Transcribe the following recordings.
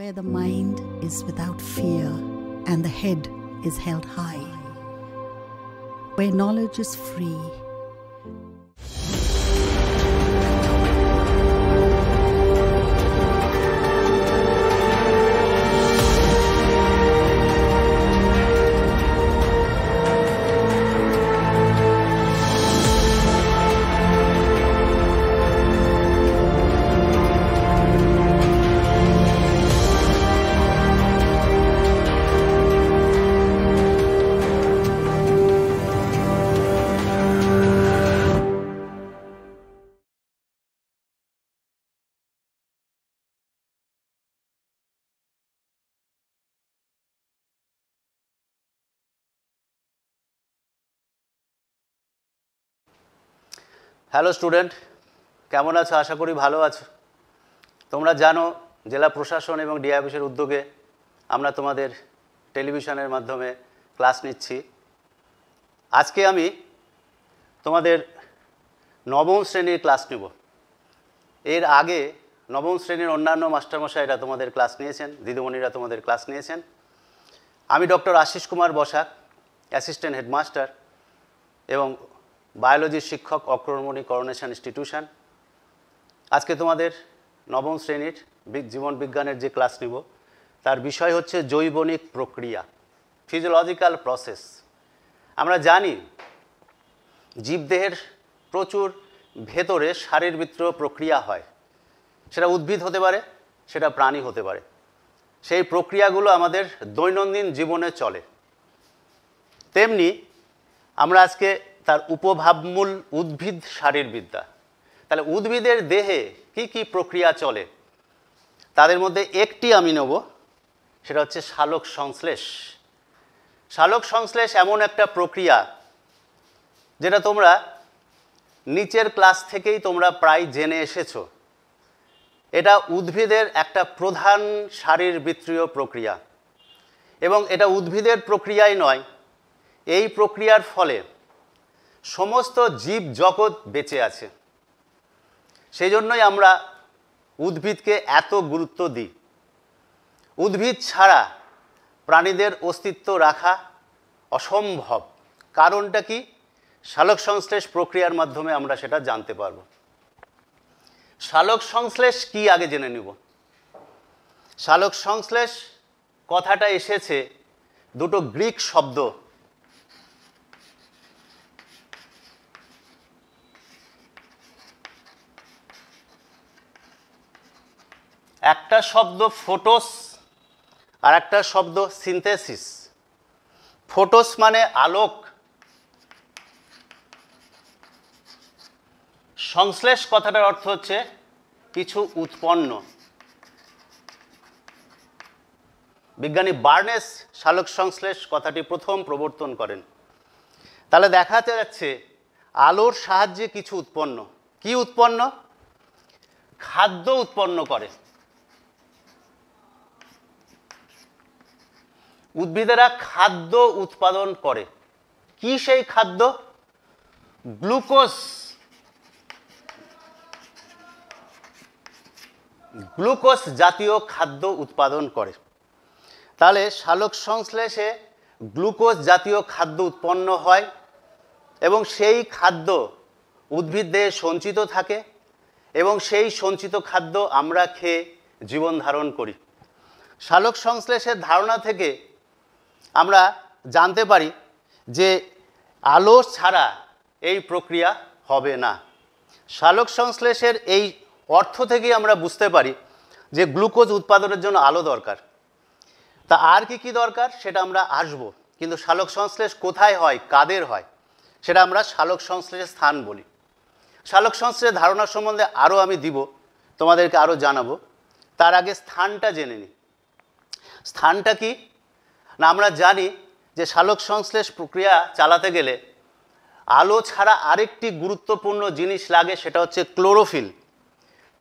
where the mind is without fear and the head is held high, where knowledge is free. Hello student কেমন আছো? আশা করি ভালো আছো। তোমরা জানো, জেলা প্রশাসন এবং ডিআইবিসের উদ্যোগে আমরা তোমাদের টেলিভিশনের মাধ্যমে ক্লাস নিচ্ছি। আজকে আমি তোমাদের নবম শ্রেণির ক্লাস নেব। এর আগে নবম শ্রেণির অন্যান্য মাস্টারমশাইরা তোমাদের ক্লাস নিয়েছেন, দিদিমণিরা তোমাদের ক্লাস নিয়েছেন। আমি doctor Ashis Kumar Basak, assistant headmaster এবং বায়োলজির শিক্ষক অক্রমণী করোনেশন ইনস্টিটিউশন। আজকে তোমাদের নবম শ্রেণির জীবন বিজ্ঞানের যে ক্লাস নিব, তার বিষয় হচ্ছে জৈবনিক প্রক্রিয়া ফিজিওলজিক্যাল প্রসেস আমরা জানি জীবদেহের প্রচুর ভেতরে শারীরবৃত্তীয় প্রক্রিয়া হয়। সেটা উদ্ভিদ হতে পারে, সেটা প্রাণী হতে পারে। সেই প্রক্রিয়াগুলো আমাদের দৈনন্দিন জীবনে চলে। তেমনি আমরা আজকে তার উপভাবমূল উদ্ভিদ শারীরবিদ্যা তাহলে উদ্ভিদের দেহে কি কি প্রক্রিয়া চলে? তাদের মধ্যে একটি আমি নেব, সেটা হচ্ছে শালক সংশ্লেষ। শালক সংশ্লেষ এমন একটা প্রক্রিয়া যেটা তোমরা নিচের ক্লাস থেকেই তোমরা প্রায় জেনে এসেছ। এটা উদ্ভিদের একটা প্রধান শারীরবৃত্তীয় প্রক্রিয়া। এবং এটা উদ্ভিদের প্রক্রিয়াই নয়, এই প্রক্রিয়ার ফলে সমস্ত জীব জগৎ বেঁচে আছে। সেই জন্যই আমরা উদ্ভিদকে এত গুরুত্ব দিই। উদ্ভিদ ছাড়া প্রাণীদের অস্তিত্ব রাখা অসম্ভব। কারণটা কি? শালক সংশ্লেষ প্রক্রিয়ার মাধ্যমে আমরা সেটা জানতে পারব। শালক সংশ্লেষ কি আগে জেনে নিব? শালক সংশ্লেষ কথাটা এসেছে দুটো গ্রিক শব্দ একটা শব্দ ফোটোস আর একটা শব্দ সিনথেসিস। ফোটোস মানে আলোক। সংশ্লেষ কথাটার অর্থ হচ্ছে কিছু উৎপন্ন। বিজ্ঞানী বার্নেস শালক সংশ্লেষ কথাটি প্রথম প্রবর্তন করেন। তাহলে দেখাতে যাচ্ছে আলোর সাহায্যে কিছু উৎপন্ন। কি উৎপন্ন? খাদ্য উৎপন্ন করে। উদ্ভিদেরা খাদ্য উৎপাদন করে। কি সেই খাদ্য? গ্লুকোজ। গ্লুকোজ জাতীয় খাদ্য উৎপাদন করে। তাহলে শালক সংশ্লেষে গ্লুকোজ জাতীয় খাদ্য উৎপন্ন হয় এবং সেই খাদ্য উদ্ভিদ দেহে সঞ্চিত থাকে এবং সেই সঞ্চিত খাদ্য আমরা খেয়ে জীবন ধারণ করি। শালক সংশ্লেষের ধারণা থেকে আমরা জানতে পারি যে আলো ছাড়া এই প্রক্রিয়া হবে না। শালক সংশ্লেষের এই অর্থ থেকেই আমরা বুঝতে পারি যে গ্লুকোজ উৎপাদনের জন্য আলো দরকার। তা আর কি কি দরকার সেটা আমরা আসব, কিন্তু শালক সংশ্লেষ কোথায় হয়, কাদের হয়, সেটা আমরা শালক সংশ্লেষের স্থান বলি। শালক সংশ্লেষের ধারণা সম্বন্ধে আরও আমি দিব, তোমাদেরকে আরও জানাব। তার আগে স্থানটা জেনে নিই স্থানটা কি? না, আমরা জানি যে শালক সংশ্লেষ প্রক্রিয়া চালাতে গেলে আলো ছাড়া আরেকটি গুরুত্বপূর্ণ জিনিস লাগে, সেটা হচ্ছে ক্লোরোফিল।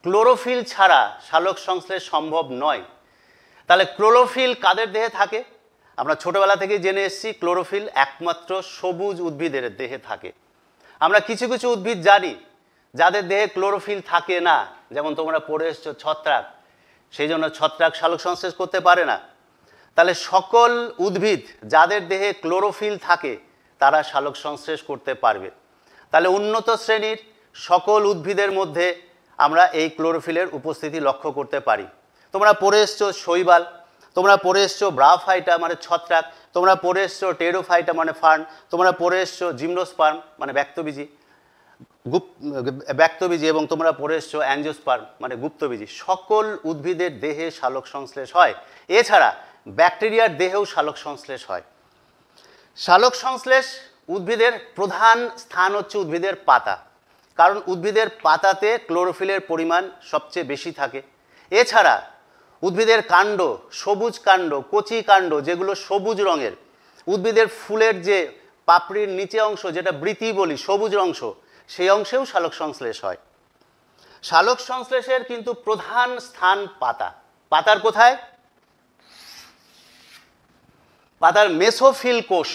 ক্লোরোফিল ছাড়া শালক সংশ্লেষ সম্ভব নয়। তাহলে ক্লোরোফিল কাদের দেহে থাকে? আমরা ছোটোবেলা থেকে জেনে এসেছি, ক্লোরোফিল একমাত্র সবুজ উদ্ভিদের দেহে থাকে। আমরা কিছু কিছু উদ্ভিদ জানি, যাদের দেহে ক্লোরোফিল থাকে না। যেমন তোমরা পড়ে এসছো ছত্রাক। সেই জন্য ছত্রাক সালোক সংশ্লেষ করতে পারে না। তাহলে সকল উদ্ভিদ যাদের দেহে ক্লোরোফিল থাকে, তারা সালোক সংশ্লেষ করতে পারবে। তাহলে উন্নত শ্রেণির সকল উদ্ভিদের মধ্যে আমরা এই ক্লোরোফিলের উপস্থিতি লক্ষ্য করতে পারি। তোমরা পড়ে এসছো শৈবাল, তোমরা পড়ে এসছো ব্রাফাইটা মানে ছত্রাক, তোমরা পড়ে এসছো টেরোফাইটা মানে ফার্ন, তোমরা পড়ে এসছো জিমনোস্পার্ম মানে ব্যক্তবীজি, গুপ, ব্যক্তবীজি এবং তোমরা পড়ে এসছো অ্যাঞ্জোস্পার্ম মানে গুপ্তবীজি। সকল উদ্ভিদের দেহে সালোক সংশ্লেষ হয়। এছাড়া ব্যাকটেরিয়ার দেহেও সালোক সংশ্লেষ হয়। সালোক সংশ্লেষ উদ্ভিদের প্রধান স্থান হচ্ছে উদ্ভিদের পাতা, কারণ উদ্ভিদের পাতাতে ক্লোরোফিলের পরিমাণ সবচেয়ে বেশি থাকে। এছাড়া উদ্ভিদের কাণ্ড, সবুজ কাণ্ড, কচি কাণ্ড যেগুলো সবুজ রঙের, উদ্ভিদের ফুলের যে পাপড়ির নিচে অংশ যেটা বৃতি বলি, সবুজ অংশ, সেই অংশেও সালোক সংশ্লেষ হয়। সালোক সংশ্লেষের কিন্তু প্রধান স্থান পাতা। পাতার কোথায়? পাতার মেসোফিল কোষ।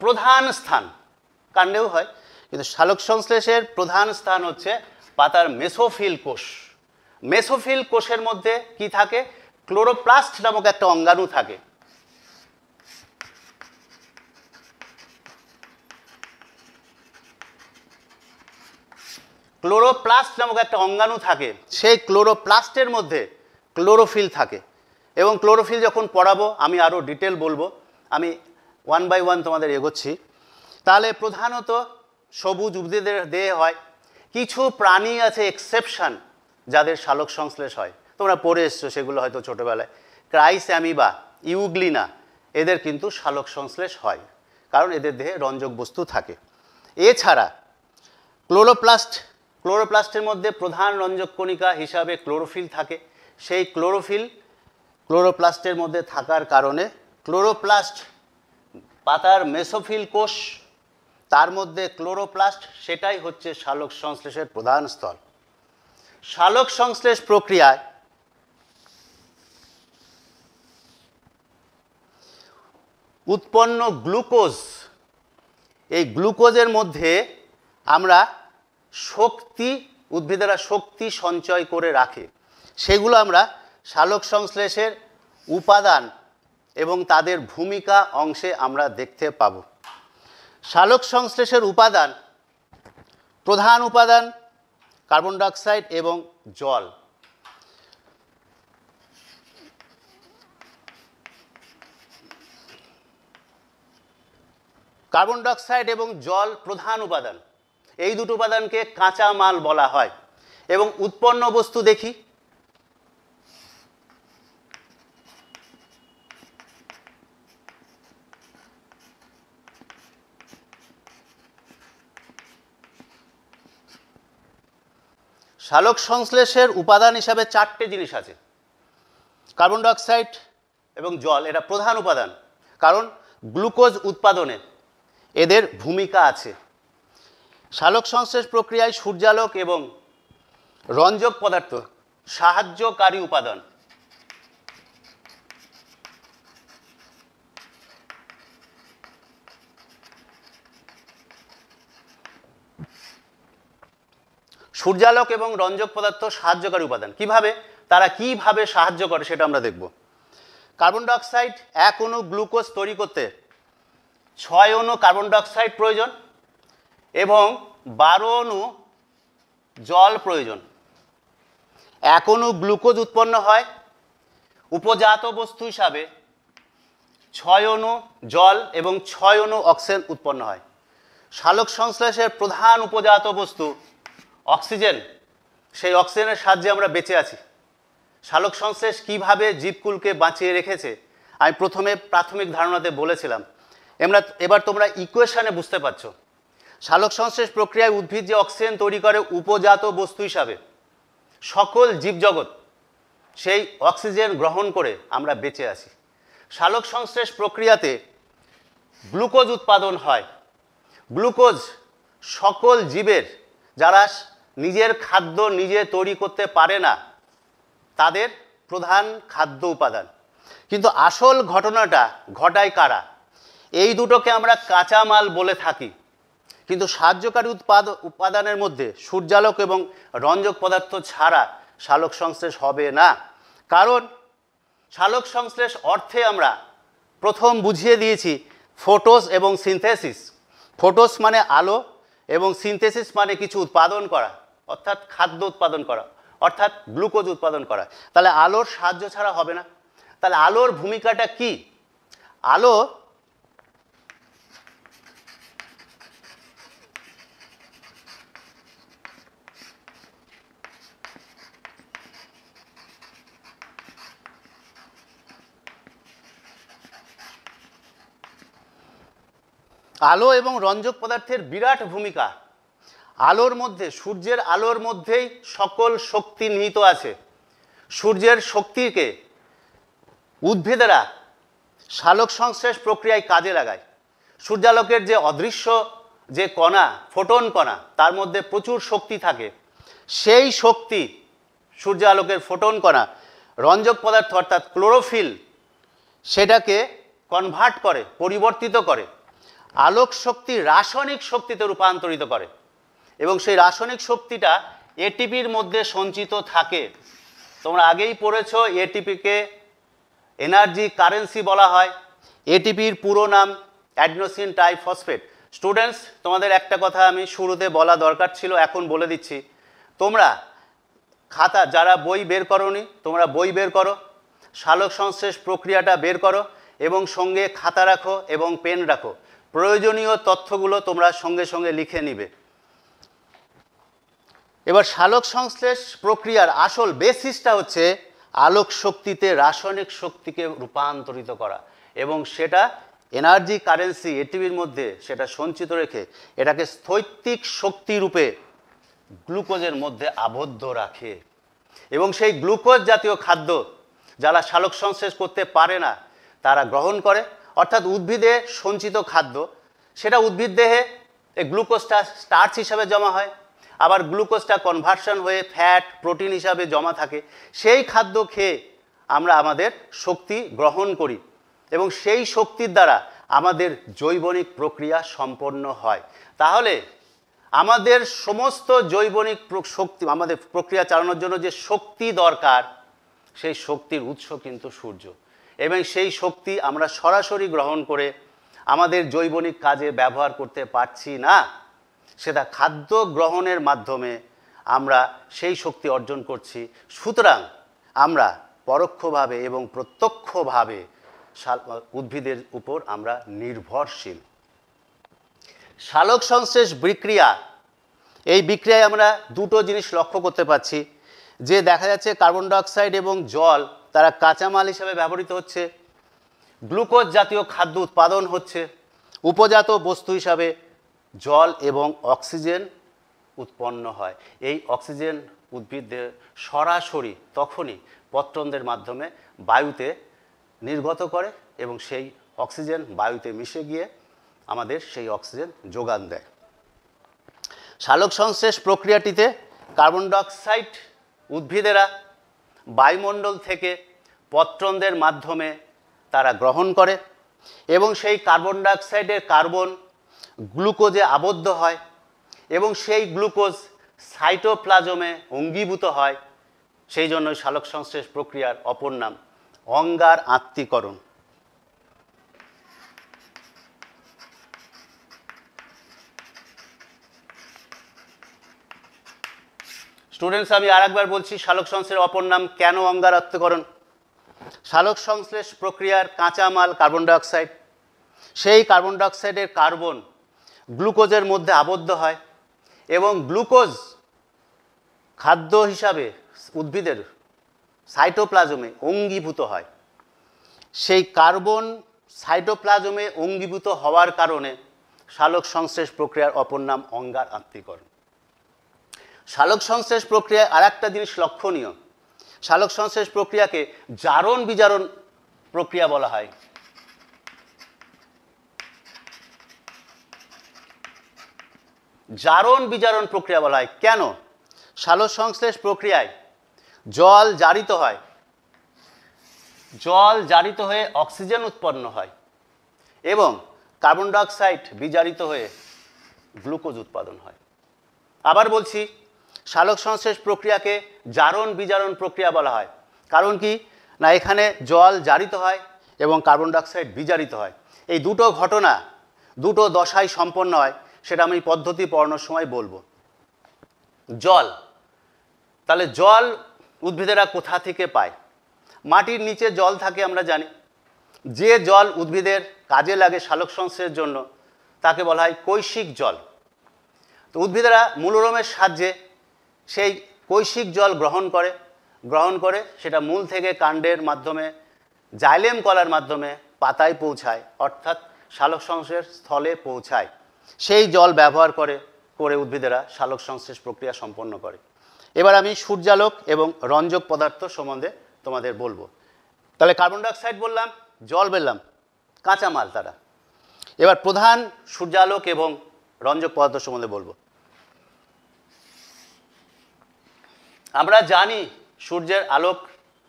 প্রধান স্থান কাণ্ডেও হয়? কিন্তু সালোক সংশ্লেষের প্রধান স্থান হচ্ছে পাতার মেসোফিল কোষ। মেসোফিল কোষের মধ্যে কি থাকে? ক্লোরোপ্লাস্ট নামক একটা অঙ্গাণু থাকে। ক্লোরোপ্লাস্ট নামক একটা অঙ্গাণু থাকে, সেই ক্লোরোপ্লাস্টের মধ্যে ক্লোরোফিল থাকে। এবং ক্লোরোফিল যখন পড়াবো, আমি আরও ডিটেল বলব, আমি ওয়ান বাই ওয়ান তোমাদের এগোচ্ছি। তাহলে প্রধানত সবুজ উদ্ভিদের দেহে হয়, কিছু প্রাণী আছে এক্সেপশন যাদের সালোক সংশ্লেষ হয়। তোমরা পড়ে এসছো, সেগুলো হয়তো ছোটোবেলায়। ক্রাইস অ্যামিবা ইউগ্লিনা এদের কিন্তু সালোক সংশ্লেষ হয়, কারণ এদের দেহে রঞ্জক বস্তু থাকে। এছাড়া ক্লোরোপ্লাস্ট ক্লোরোপ্লাস্টের মধ্যে প্রধান রঞ্জক কণিকা হিসাবে ক্লোরোফিল থাকে। সেই ক্লোরোফিল ক্লোরোপ্লাস্টের মধ্যে থাকার কারণে ক্লোরোপ্লাস্ট পাতার মেসোফিল কোষ, তার মধ্যে ক্লোরোপ্লাস্ট, সেটাই হচ্ছে সালোক সংশ্লেষের প্রধান স্থল। শালক সংশ্লেষ প্রক্রিয়ায় উৎপন্ন গ্লুকোজ, এই গ্লুকোজের মধ্যে আমরা শক্তি, উদ্ভিদেরা শক্তি সঞ্চয় করে রাখে। সেগুলো আমরা সালোক সংশ্লেষের উপাদান এবং তাদের ভূমিকা অংশে আমরা দেখতে পাব। সালোক সংশ্লেষের উপাদান প্রধান উপাদান, কার্বন ডাইঅক্সাইড এবং জল। কার্বন ডাইঅক্সাইড এবং জল প্রধান উপাদান। এই দুটো উপাদানকে কাঁচা মাল বলা হয়। এবং উৎপন্ন বস্তু দেখি। সালোক সংশ্লেষের উপাদান হিসাবে চারটে জিনিস আছে। কার্বন ডাইঅক্সাইড এবং জল, এটা প্রধান উপাদান। কারণ গ্লুকোজ উৎপাদনে এদের ভূমিকা আছে। সালোক সংশ্লেষ প্রক্রিয়ায় সূর্যালোক এবং রঞ্জক পদার্থ সাহায্যকারী উপাদান। সূর্যালোক এবং রঞ্জক পদার্থ সাহায্যকারী উপাদান। কীভাবে? তারা কীভাবে সাহায্য করে সেটা আমরা দেখব। কার্বন ডাইঅক্সাইড এক অণু গ্লুকোজ তৈরি করতে ছয় অণু কার্বন ডাইঅক্সাইড প্রয়োজন। এবং বারো অণু জল প্রয়োজন। এক অণু গ্লুকোজ উৎপন্ন হয় উপজাত বস্তু হিসাবে। ছয় অণু জল এবং ছয় অণু অক্সিজেন উৎপন্ন হয়। শালক সংশ্লেষের প্রধান উপজাত বস্তু অক্সিজেন। সেই অক্সিজেনের সাহায্যে আমরা বেঁচে আছি। শালক সংশ্লেষ কীভাবে জীবকুলকে বাঁচিয়ে রেখেছে, আমি প্রথমে প্রাথমিক ধারণাতে বলেছিলাম। এমরা এবার তোমরা ইকুয়েশানে বুঝতে পারছ। সালোক সংশ্লেষ প্রক্রিয়ায় উদ্ভিদ যে অক্সিজেন তৈরি করে উপজাত বস্তু হিসাবে, সকল জীবজগৎ সেই অক্সিজেন গ্রহণ করে আমরা বেঁচে আছি। সালোক সংশ্লেষ প্রক্রিয়াতে গ্লুকোজ উৎপাদন হয়। গ্লুকোজ সকল জীবের, যারা নিজের খাদ্য নিজে তৈরি করতে পারে না, তাদের প্রধান খাদ্য উপাদান। কিন্তু আসল ঘটনাটা ঘটায় কারা? এই দুটোকে আমরা কাঁচামাল বলে থাকি। কিন্তু সাহায্যকারী উৎপাদ, উপাদানের মধ্যে সূর্যালোক এবং রঞ্জক পদার্থ ছাড়া সালোক সংশ্লেষ হবে না। কারণ সালোক সংশ্লেষ অর্থে আমরা প্রথম বুঝিয়ে দিয়েছি ফোটোস এবং সিনথেসিস। ফোটোস মানে আলো এবং সিনথেসিস মানে কিছু উৎপাদন করা, অর্থাৎ খাদ্য উৎপাদন করা, অর্থাৎ গ্লুকোজ উৎপাদন করা। তাহলে আলোর সাহায্য ছাড়া হবে না। তাহলে আলোর ভূমিকাটা কি? আলো আলো এবং রঞ্জক পদার্থের বিরাট ভূমিকা। আলোর মধ্যে, সূর্যের আলোর মধ্যেই সকল শক্তি নিহিত আছে। সূর্যের শক্তিকে উদ্ভিদেরা সালোক সংশ্লেষ প্রক্রিয়ায় কাজে লাগায়। সূর্যালোকের যে অদৃশ্য যে কণা, ফোটন কণা, তার মধ্যে প্রচুর শক্তি থাকে। সেই শক্তি সূর্য আলোকের ফোটন কণা, রঞ্জক পদার্থ অর্থাৎ ক্লোরোফিল, সেটাকে কনভার্ট করে, পরিবর্তিত করে। আলোক শক্তি রাসায়নিক শক্তিতে রূপান্তরিত করে এবং সেই রাসায়নিক শক্তিটা এটিপির মধ্যে সঞ্চিত থাকে। তোমরা আগেই পড়েছো, এটিপিকে এনার্জি কারেন্সি বলা হয়। এটিপির পুরো নাম অ্যাডনোসিন টাইফসফেট স্টুডেন্টস, তোমাদের একটা কথা আমি শুরুতে বলা দরকার ছিল, এখন বলে দিচ্ছি। তোমরা খাতা, যারা বই বের করনি, তোমরা বই বের করো সালোক সংশ্লেষ প্রক্রিয়াটা বের করো এবং সঙ্গে খাতা রাখো এবং পেন রাখো। প্রয়োজনীয় তথ্যগুলো তোমরা সঙ্গে সঙ্গে লিখে নিবে। এবার সালোক সংশ্লেষ প্রক্রিয়ার আসল বেসিসটা হচ্ছে আলোক শক্তিতে রাসায়নিক শক্তিকে রূপান্তরিত করা এবং সেটা এনার্জি কারেন্সি এটিভির মধ্যে সেটা সঞ্চিত রেখে এটাকে স্থৈতিক শক্তি রূপে গ্লুকোজের মধ্যে আবদ্ধ রাখে। এবং সেই গ্লুকোজ জাতীয় খাদ্য যারা সালোক সংশ্লেষ করতে পারে না, তারা গ্রহণ করে অর্থাৎ উদ্ভিদে সঞ্চিত খাদ্য। সেটা উদ্ভিদ দেহে এই গ্লুকোজটা স্টার্চ হিসাবে জমা হয়, আবার গ্লুকোজটা কনভার্সন হয়ে ফ্যাট, প্রোটিন হিসাবে জমা থাকে। সেই খাদ্য খেয়ে আমরা আমাদের শক্তি গ্রহণ করি এবং সেই শক্তির দ্বারা আমাদের জৈবনিক প্রক্রিয়া সম্পন্ন হয়। তাহলে আমাদের সমস্ত জৈবনিক শক্তি, আমাদের প্রক্রিয়া চালানোর জন্য যে শক্তি দরকার, সেই শক্তির উৎস কিন্তু সূর্য। এবং সেই শক্তি আমরা সরাসরি গ্রহণ করে আমাদের জৈবনিক কাজে ব্যবহার করতে পারছি না, সেটা খাদ্য গ্রহণের মাধ্যমে আমরা সেই শক্তি অর্জন করছি। সুতরাং আমরা পরোক্ষভাবে এবং প্রত্যক্ষভাবে উদ্ভিদের উপর আমরা নির্ভরশীল। সালোক সংশ্লেষ বিক্রিয়া, এই বিক্রিয়ায় আমরা দুটো জিনিস লক্ষ্য করতে পারছি। যে দেখা যাচ্ছে কার্বন ডাইঅক্সাইড এবং জল তারা কাঁচামাল হিসাবে ব্যবহৃত হচ্ছে। গ্লুকোজ জাতীয় খাদ্য উৎপাদন হচ্ছে। উপজাত বস্তু হিসাবে জল এবং অক্সিজেন উৎপন্ন হয়। এই অক্সিজেন উদ্ভিদদের সরাসরি তখনই পত্রন্দের মাধ্যমে বায়ুতে নির্গত করে এবং সেই অক্সিজেন বায়ুতে মিশে গিয়ে আমাদের সেই অক্সিজেন যোগান দেয়। সালোক সংশ্লেষ প্রক্রিয়াটিতে কার্বন ডাইঅক্সাইড উদ্ভিদেরা বায়ুমণ্ডল থেকে পত্রন্দের মাধ্যমে তারা গ্রহণ করে এবং সেই কার্বন ডাইঅক্সাইডের কার্বন গ্লুকোজে আবদ্ধ হয় এবং সেই গ্লুকোজ সাইটোপ্লাজমে অঙ্গীভূত হয়। সেই জন্য সালোক সংশ্লেষ প্রক্রিয়ার অপর নাম অঙ্গার আত্মীকরণ স্টুডেন্টস আমি আরেকবার বলছি সালোক সংশ্লেষের অপর নাম কেন অঙ্গারাত্মকরণ শালক সংশ্লেষ প্রক্রিয়ার কাঁচামাল কার্বন ডাইঅক্সাইড সেই কার্বন ডাইঅক্সাইডের কার্বন গ্লুকোজের মধ্যে আবদ্ধ হয় এবং গ্লুকোজ খাদ্য হিসাবে উদ্ভিদের সাইটোপ্লাজমে অঙ্গীভূত হয়। সেই কার্বন সাইটোপ্লাজমে অঙ্গীভূত হওয়ার কারণে সালোক সংশ্লেষ প্রক্রিয়ার অপর নাম অঙ্গার আত্মীকরণ সালোক সংশ্লেষ প্রক্রিয়ায় আর একটা জিনিস লক্ষণীয়। সালোক সংশ্লেষ প্রক্রিয়াকে জারণ বিজারণ প্রক্রিয়া বলা হয়। জারণ বিজারণ প্রক্রিয়া বলা হয়। কেন? সালোক সংশ্লেষ প্রক্রিয়ায় জল জারিত হয়। জল জারিত হয়ে অক্সিজেন উৎপন্ন হয় এবং কার্বন ডাইঅক্সাইড বিজারিত হয়ে গ্লুকোজ উৎপাদন হয়। আবার বলছি সালোক সংশ্লেষ প্রক্রিয়াকে জারণ বিজারণ প্রক্রিয়া বলা হয়। কারণ কি? না, এখানে জল জারিত হয় এবং কার্বন ডাইঅক্সাইড বিজারিত হয়। এই দুটো ঘটনা, দুটো দশায় সম্পন্ন হয়, সেটা আমি পদ্ধতি পড়ানোর সময় বলব। জল, তাহলে জল উদ্ভিদেরা কোথা থেকে পায়? মাটির নিচে জল থাকে আমরা জানি। যে জল উদ্ভিদের কাজে লাগে সালোক সংশ্লেষের জন্য, তাকে বলা হয় কৈশিক জল। তো উদ্ভিদেরা মূলরমের সাহায্যে সেই কৈশিক জল গ্রহণ করে গ্রহণ করে সেটা মূল থেকে কাণ্ডের মাধ্যমে, জাইলেম কলার মাধ্যমে পাতায় পৌঁছায়, অর্থাৎ সালোক সংশ্লেষ স্থলে পৌঁছায়। সেই জল ব্যবহার করে করে উদ্ভিদেরা সালোক সংশ্লেষ প্রক্রিয়া সম্পন্ন করে। এবার আমি সূর্যালোক এবং রঞ্জক পদার্থ সম্বন্ধে তোমাদের বলব। তাহলে কার্বন ডাইঅক্সাইড বললাম, জল বললাম, কাঁচামাল তারা। এবার প্রধান সূর্যালোক এবং রঞ্জক পদার্থ সম্বন্ধে বলব। আমরা জানি সূর্যের আলোক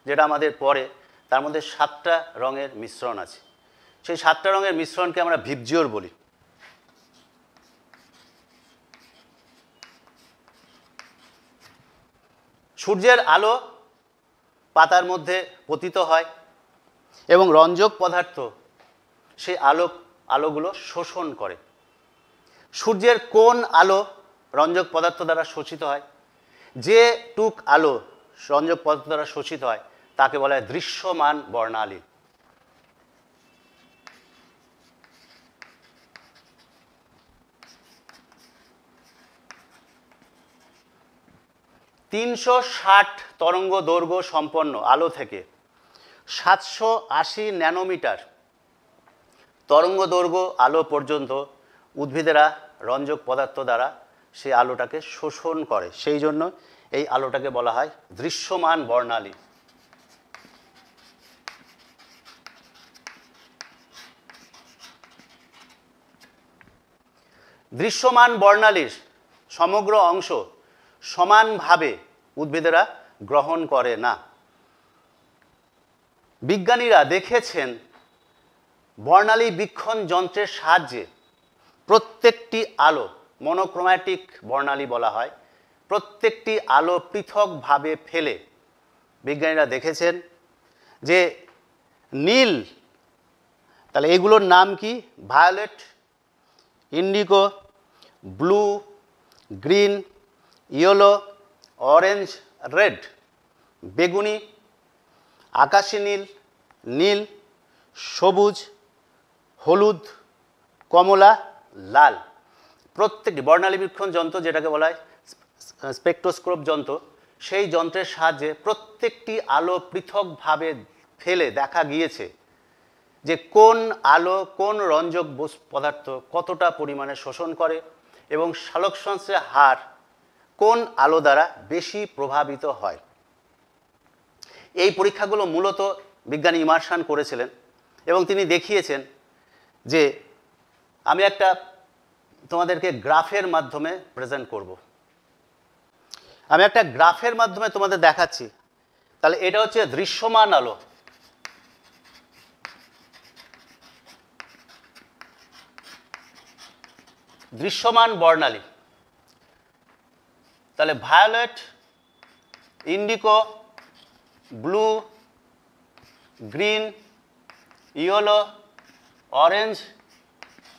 যেটা আমাদের পড়ে তার মধ্যে সাতটা রঙের মিশ্রণ আছে। সেই সাতটা রঙের মিশ্রণকে আমরা ভিবজিওর বলি। সূর্যের আলো পাতার মধ্যে পতিত হয় এবং রঞ্জক পদার্থ সেই আলোক, আলোগুলো শোষণ করে। সূর্যের কোন আলো রঞ্জক পদার্থ দ্বারা শোষিত হয়? যে টুক আলো রঞ্জক পদার্থ দ্বারা শোষিত হয়, তাকে বলা হয় দৃশ্যমান বর্ণালী। তিনশো ষাট তরঙ্গ দৈর্ঘ্য সম্পন্ন আলো থেকে সাতশো আশি ন্যানোমিটার তরঙ্গ দৈর্ঘ্য আলো পর্যন্ত উদ্ভিদেরা রঞ্জক পদার্থ দ্বারা সেই আলোটাকে শোষণ করে। সেই জন্য এই আলোটাকে বলা হয় দৃশ্যমান বর্ণালী। দৃশ্যমান বর্ণালীর সমগ্র অংশ সমানভাবে উদ্ভিদেরা গ্রহণ করে না। বিজ্ঞানীরা দেখেছেন বর্ণালী বীক্ষণ যন্ত্রের সাহায্যে প্রত্যেকটি আলো মনোক্রোম্যাটিক বর্ণালী বলা হয়। প্রত্যেকটি আলো পৃথকভাবে ফেলে। বিজ্ঞানীরা দেখেছেন যে নীল, তাহলে এগুলোর নাম কি? Violet, indigo, blue, green, yellow, orange, red, বেগুনি, আকাশি নীল নীল, সবুজ, হলুদ, কমলা, লাল। প্রত্যেকটি বর্ণালী বীক্ষণ যন্ত্র যেটাকে বলা হয় স্পেকট্রোস্কোপ যন্ত্র, সেই যন্ত্রের সাহায্যে প্রত্যেকটি আলো পৃথকভাবে ফেলে দেখা গিয়েছে যে কোন আলো কোন রঞ্জক পদার্থ কতটা পরিমাণে শোষণ করে এবং সংশ্লেষের হার কোন আলো দ্বারা বেশি প্রভাবিত হয়। এই পরীক্ষাগুলো মূলত বিজ্ঞানী ইমার্শান করেছিলেন এবং তিনি দেখিয়েছেন যে আমি একটা তোমাদেরকে গ্রাফের মাধ্যমে প্রেজেন্ট করব। আমি একটা গ্রাফের মাধ্যমে তোমাদের দেখাচ্ছি। তাহলে এটা হচ্ছে দৃশ্যমান আলো। দৃশ্যমান বর্ণালী। তাহলে violet indigo blue green yellow orange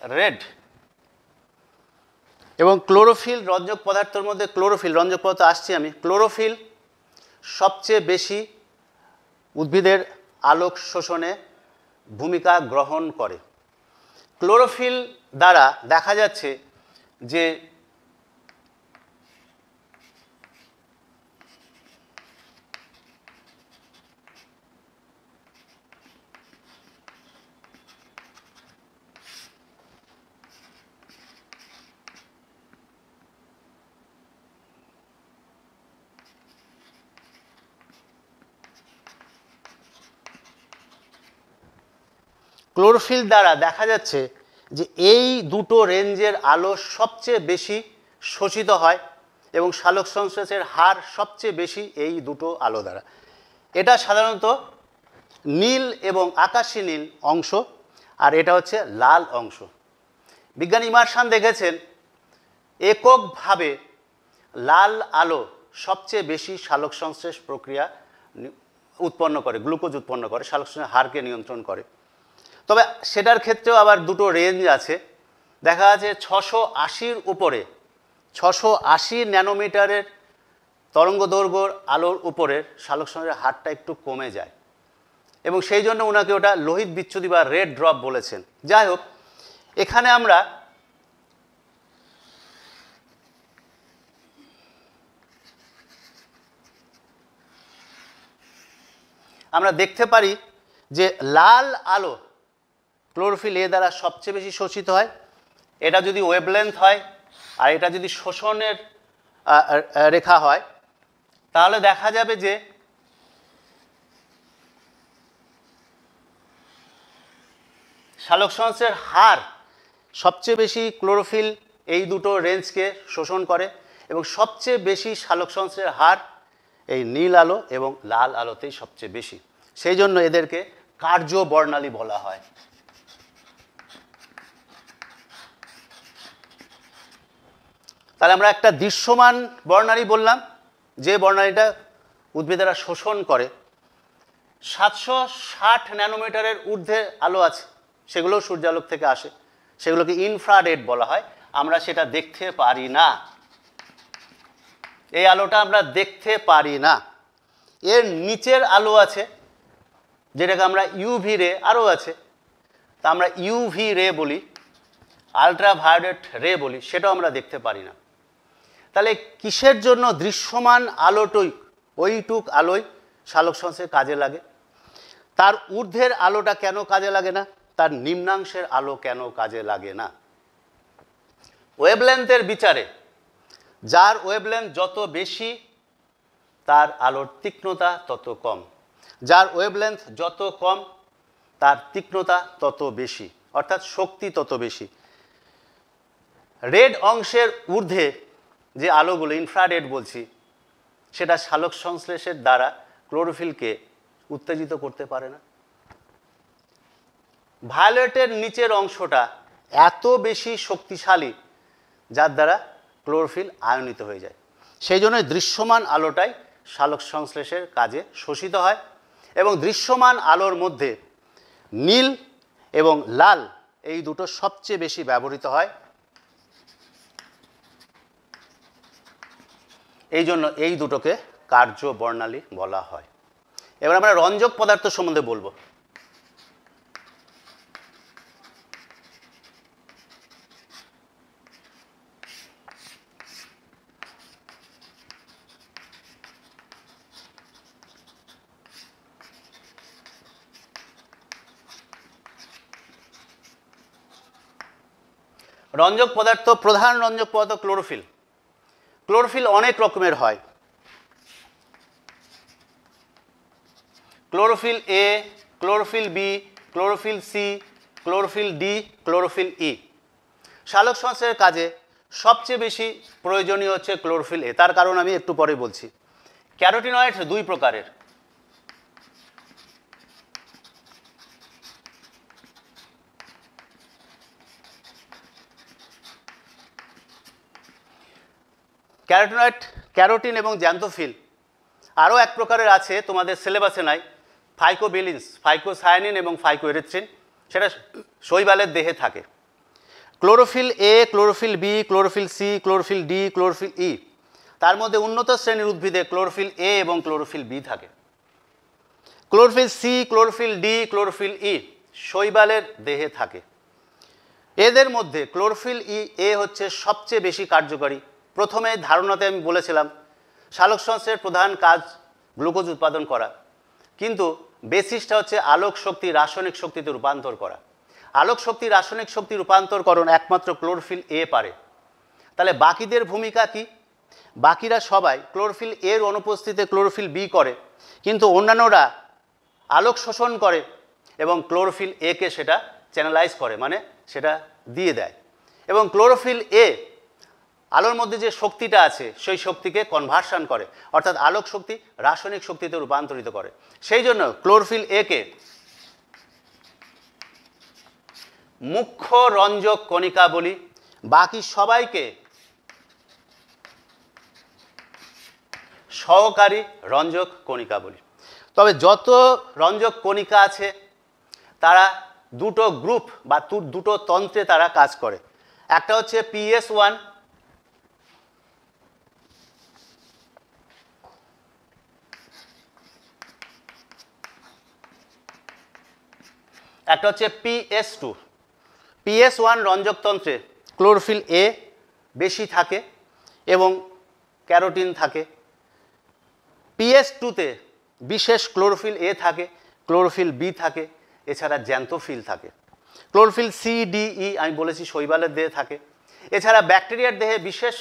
red এবং ক্লোরোফিল রঞ্জক পদার্থের মধ্যে ক্লোরোফিল, রঞ্জক পদার্থ আসছি আমি, ক্লোরোফিল সবচেয়ে বেশি উদ্ভিদের আলোক শোষণে ভূমিকা গ্রহণ করে। ক্লোরোফিল দ্বারা দেখা যাচ্ছে যে ক্লোরোফিল দ্বারা দেখা যাচ্ছে যে এই দুটো রেঞ্জের আলো সবচেয়ে বেশি শোষিত হয় এবং সালোক সংশ্লেষের হার সবচেয়ে বেশি এই দুটো আলো দ্বারা। এটা সাধারণত নীল এবং আকাশী নীল অংশ, আর এটা হচ্ছে লাল অংশ। বিজ্ঞানী ইমার্শান দেখেছেন, এককভাবে লাল আলো সবচেয়ে বেশি সালোক সংশ্লেষ প্রক্রিয়া উৎপন্ন করে, গ্লুকোজ উৎপন্ন করে সালোক হারকে নিয়ন্ত্রণ করে। তবে সেটার ক্ষেত্রেও আবার দুটো রেঞ্জ আছে। দেখা যাচ্ছে ছশো আশির উপরে, ছশো আশি ন্যানোমিটারের তরঙ্গ দৈর্ঘ্যর আলোর উপরের সালোক সংশ্লেষের হারটা একটু কমে যায়। এবং সেই জন্য ওনাকে ওটা লোহিত বিচ্ছুতি বা রেড ড্রপ বলেছেন। যাই হোক, এখানে আমরা আমরা দেখতে পারি যে লাল আলো ক্লোরোফিল এ দ্বারা সবচেয়ে বেশি শোষিত হয়। এটা যদি ওয়েবলেন্থ হয় আর এটা যদি শোষণের রেখা হয়, তাহলে দেখা যাবে যে সালোক সংশ্লেষের হার সবচেয়ে বেশি ক্লোরোফিল এই দুটো রেঞ্জকে শোষণ করে এবং সবচেয়ে বেশি সালোক সংশ্লেষের হার এই নীল আলো এবং লাল আলোতেই সবচেয়ে বেশি। সেই জন্য এদেরকে কার্য বর্ণালী বলা হয়। তাহলে আমরা একটা দৃশ্যমান বর্ণালী বললাম, যে বর্ণালীটা উদ্ভিদেরা শোষণ করে। সাতশো ষাট ন্যানোমিটারের ঊর্ধ্বে আলো আছে সেগুলো সূর্যালোক থেকে আসে। সেগুলোকে ইনফ্রারেড বলা হয়, আমরা সেটা দেখতে পারি না। এই আলোটা আমরা দেখতে পারি না। এর নিচের আলো আছে, যেটাকে আমরা ইউভি রে আরও আছে। তা আমরা ইউভি রে বলি আলট্রা ভায়োলেট রে বলি, সেটাও আমরা দেখতে পারি না। তাহলে কিসের জন্য দৃশ্যমান আলোটুক ওইটুক আলোয় সালোক সংশ্লেষে কাজে লাগে? তার ঊর্ধ্বের আলোটা কেন কাজে লাগে না? তার নিম্নাংশের আলো কেন কাজে লাগে না? ওয়েবলেন্থের বিচারে, যার ওয়েবলেন্থ যত বেশি, তার আলোর তীক্ষ্ণতা তত কম। যার ওয়েবলেন্থ যত কম, তার তীক্ষ্ণতা তত বেশি, অর্থাৎ শক্তি তত বেশি। রেড অংশের ঊর্ধ্বে যে আলোগুলো ইনফ্রারেড বলছি, সেটা সালোক সংশ্লেষের দ্বারা ক্লোরোফিলকে উত্তেজিত করতে পারে না। ভায়োলেটের নিচের অংশটা এত বেশি শক্তিশালী, যার দ্বারা ক্লোরোফিল আয়নিত হয়ে যায়। সেই জন্য দৃশ্যমান আলোটাই সালোক সংশ্লেষের কাজে শোষিত হয় এবং দৃশ্যমান আলোর মধ্যে নীল এবং লাল এই দুটো সবচেয়ে বেশি ব্যবহৃত হয়। এই জন্য এই দুটোকে কার্য বর্ণালী বলা হয়। এবার আমরা রঞ্জক পদার্থ সম্বন্ধে বলব। রঞ্জক পদার্থ, প্রধান রঞ্জক পদার্থ, ক্লোরোফিল। ক্লোরোফিল অনেক রকমের হয়। Chlorophyll A chlorophyll B chlorophyll C chlorophyll D chlorophyll E শালক সংশ্লেষের কাজে সবচেয়ে বেশি প্রয়োজনীয় হচ্ছে ক্লোরোফিল এ তার কারণ আমি একটু পরে বলছি। ক্যারোটিনয়েড দুই প্রকারের। ক্যারোটিনয়েড ক্যারোটিন এবং জ্যান্থোফিল আরও এক প্রকারের আছে তোমাদের সিলেবাসে নাই ফাইকোবিলিন্স ফাইকোসায়ানিন এবং ফাইকোএরিথ্রিন সেটা শৈবালের দেহে থাকে। Chlorophyll A chlorophyll B chlorophyll C chlorophyll D chlorophyll E তার মধ্যে উন্নত শ্রেণির উদ্ভিদে ক্লোরোফিল এ এবং ক্লোরোফিল বি থাকে। Chlorophyll C chlorophyll D chlorophyll E শৈবালের দেহে থাকে। এদের মধ্যে ক্লোরোফিল ই এ হচ্ছে সবচেয়ে বেশি কার্যকরী। প্রথমে ধারণাতে আমি বলেছিলাম সালোক সংশ্লেষের প্রধান কাজ গ্লুকোজ উৎপাদন করা। কিন্তু বেসিসটা হচ্ছে আলোক শক্তি রাসায়নিক শক্তিতে রূপান্তর করা। আলোক শক্তি রাসায়নিক শক্তি রূপান্তরকরণ একমাত্র ক্লোরোফিল এ পারে। তাহলে বাকিদের ভূমিকা কি? বাকিরা সবাই ক্লোরোফিল এর অনুপস্থিতিতে ক্লোরোফিল বি করে, কিন্তু অন্যান্যরা আলোক শোষণ করে এবং ক্লোরোফিল একে সেটা চ্যানেলাইজ করে মানে সেটা দিয়ে দেয়। এবং ক্লোরোফিল এ আলোর মধ্যে যে শক্তিটা আছে, সেই শক্তিকে কনভার্সন করে। অর্থাৎ আলোক শক্তি রাসায়নিক শক্তিতে রূপান্তরিত করে। সেই জন্য ক্লোরোফিল একে মুখ্য রঞ্জক কণিকা বলি। বাকি সবাইকে সহকারী রঞ্জক কণিকা বলি। তবে যত রঞ্জক কণিকা আছে, তারা দুটো গ্রুপ বা দুটো তন্ত্রে তারা কাজ করে। একটা হচ্ছে পিএস ওয়ান একটা হচ্ছে পিএস টু পিএস ওয়ান রঞ্জকতন্ত্রে ক্লোরোফিল এ বেশি থাকে এবং ক্যারোটিন থাকে। পিএস টুতে বিশেষ ক্লোরোফিল এ থাকে, ক্লোরোফিল বি থাকে, এছাড়া জ্যান্তোফিল থাকে। ক্লোরোফিল সি ডি ই আমি বলেছি শৈবালের দেহে থাকে। এছাড়া ব্যাকটেরিয়ার দেহে বিশেষ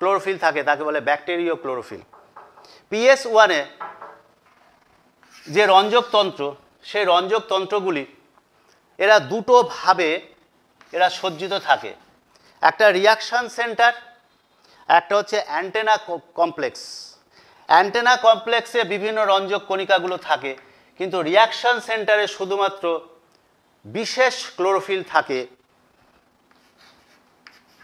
ক্লোরোফিল থাকে, তাকে বলে ব্যাকটেরিয় ক্লোরোফিল পিএস ওয়ানে যে রঞ্জকতন্ত্র, সেই রঞ্জকতন্ত্রগুলি এরা দুটো ভাবে এরা সজ্জিত থাকে। একটা রিয়াকশন সেন্টার একটা হচ্ছে অ্যান্টেনা কমপ্লেক্স অ্যান্টেনা কমপ্লেক্সে বিভিন্ন রঞ্জক কণিকাগুলো থাকে, কিন্তু রিয়াকশন সেন্টারে শুধুমাত্র বিশেষ ক্লোরোফিল থাকে।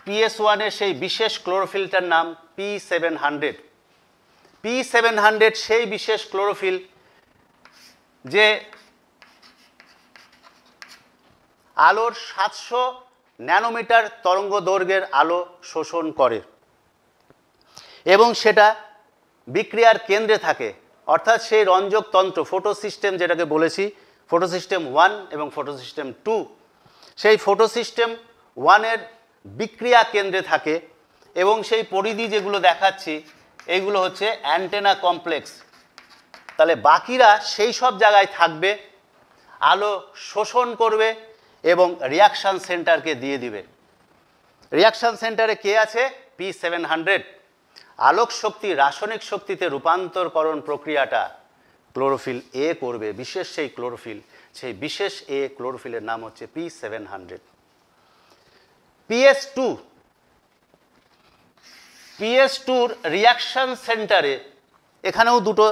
পিএস ওয়ানের সেই বিশেষ ক্লোরোফিলটার নাম P seven hundred P seven hundred সেই বিশেষ ক্লোরোফিল যে আলোর সাতশো ন্যানোমিটার তরঙ্গ দৈর্ঘ্যের আলো শোষণ করে। এবং সেটা বিক্রিয়ার কেন্দ্রে থাকে। অর্থাৎ সেই রঞ্জক তন্ত্র ফোটো সিস্টেম যেটাকে বলেছি ফোটো সিস্টেম ওয়ান এবং ফোটো সিস্টেম টু সেই ফোটো সিস্টেম ওয়ানের বিক্রিয়া কেন্দ্রে থাকে এবং সেই পরিধি যেগুলো দেখাচ্ছি এইগুলো হচ্ছে অ্যান্টেনা কমপ্লেক্স তাহলে বাকিরা সেই সব জায়গায় থাকবে, আলো শোষণ করবে এবং রিয়াকশান সেন্টারকে দিয়ে দিবে। রিয়াকশান সেন্টারে কে আছে? পি সেভেন হান্ড্রেড আলোক শক্তি রাসায়নিক শক্তিতে রূপান্তরকরণ প্রক্রিয়াটা ক্লোরোফিল এ করবে, বিশেষ সেই ক্লোরোফিল সেই বিশেষ এ ক্লোরোফিলের নাম হচ্ছে P seven hundred PS two PS টুর রিয়াকশন সেন্টারে এখানেও দুটো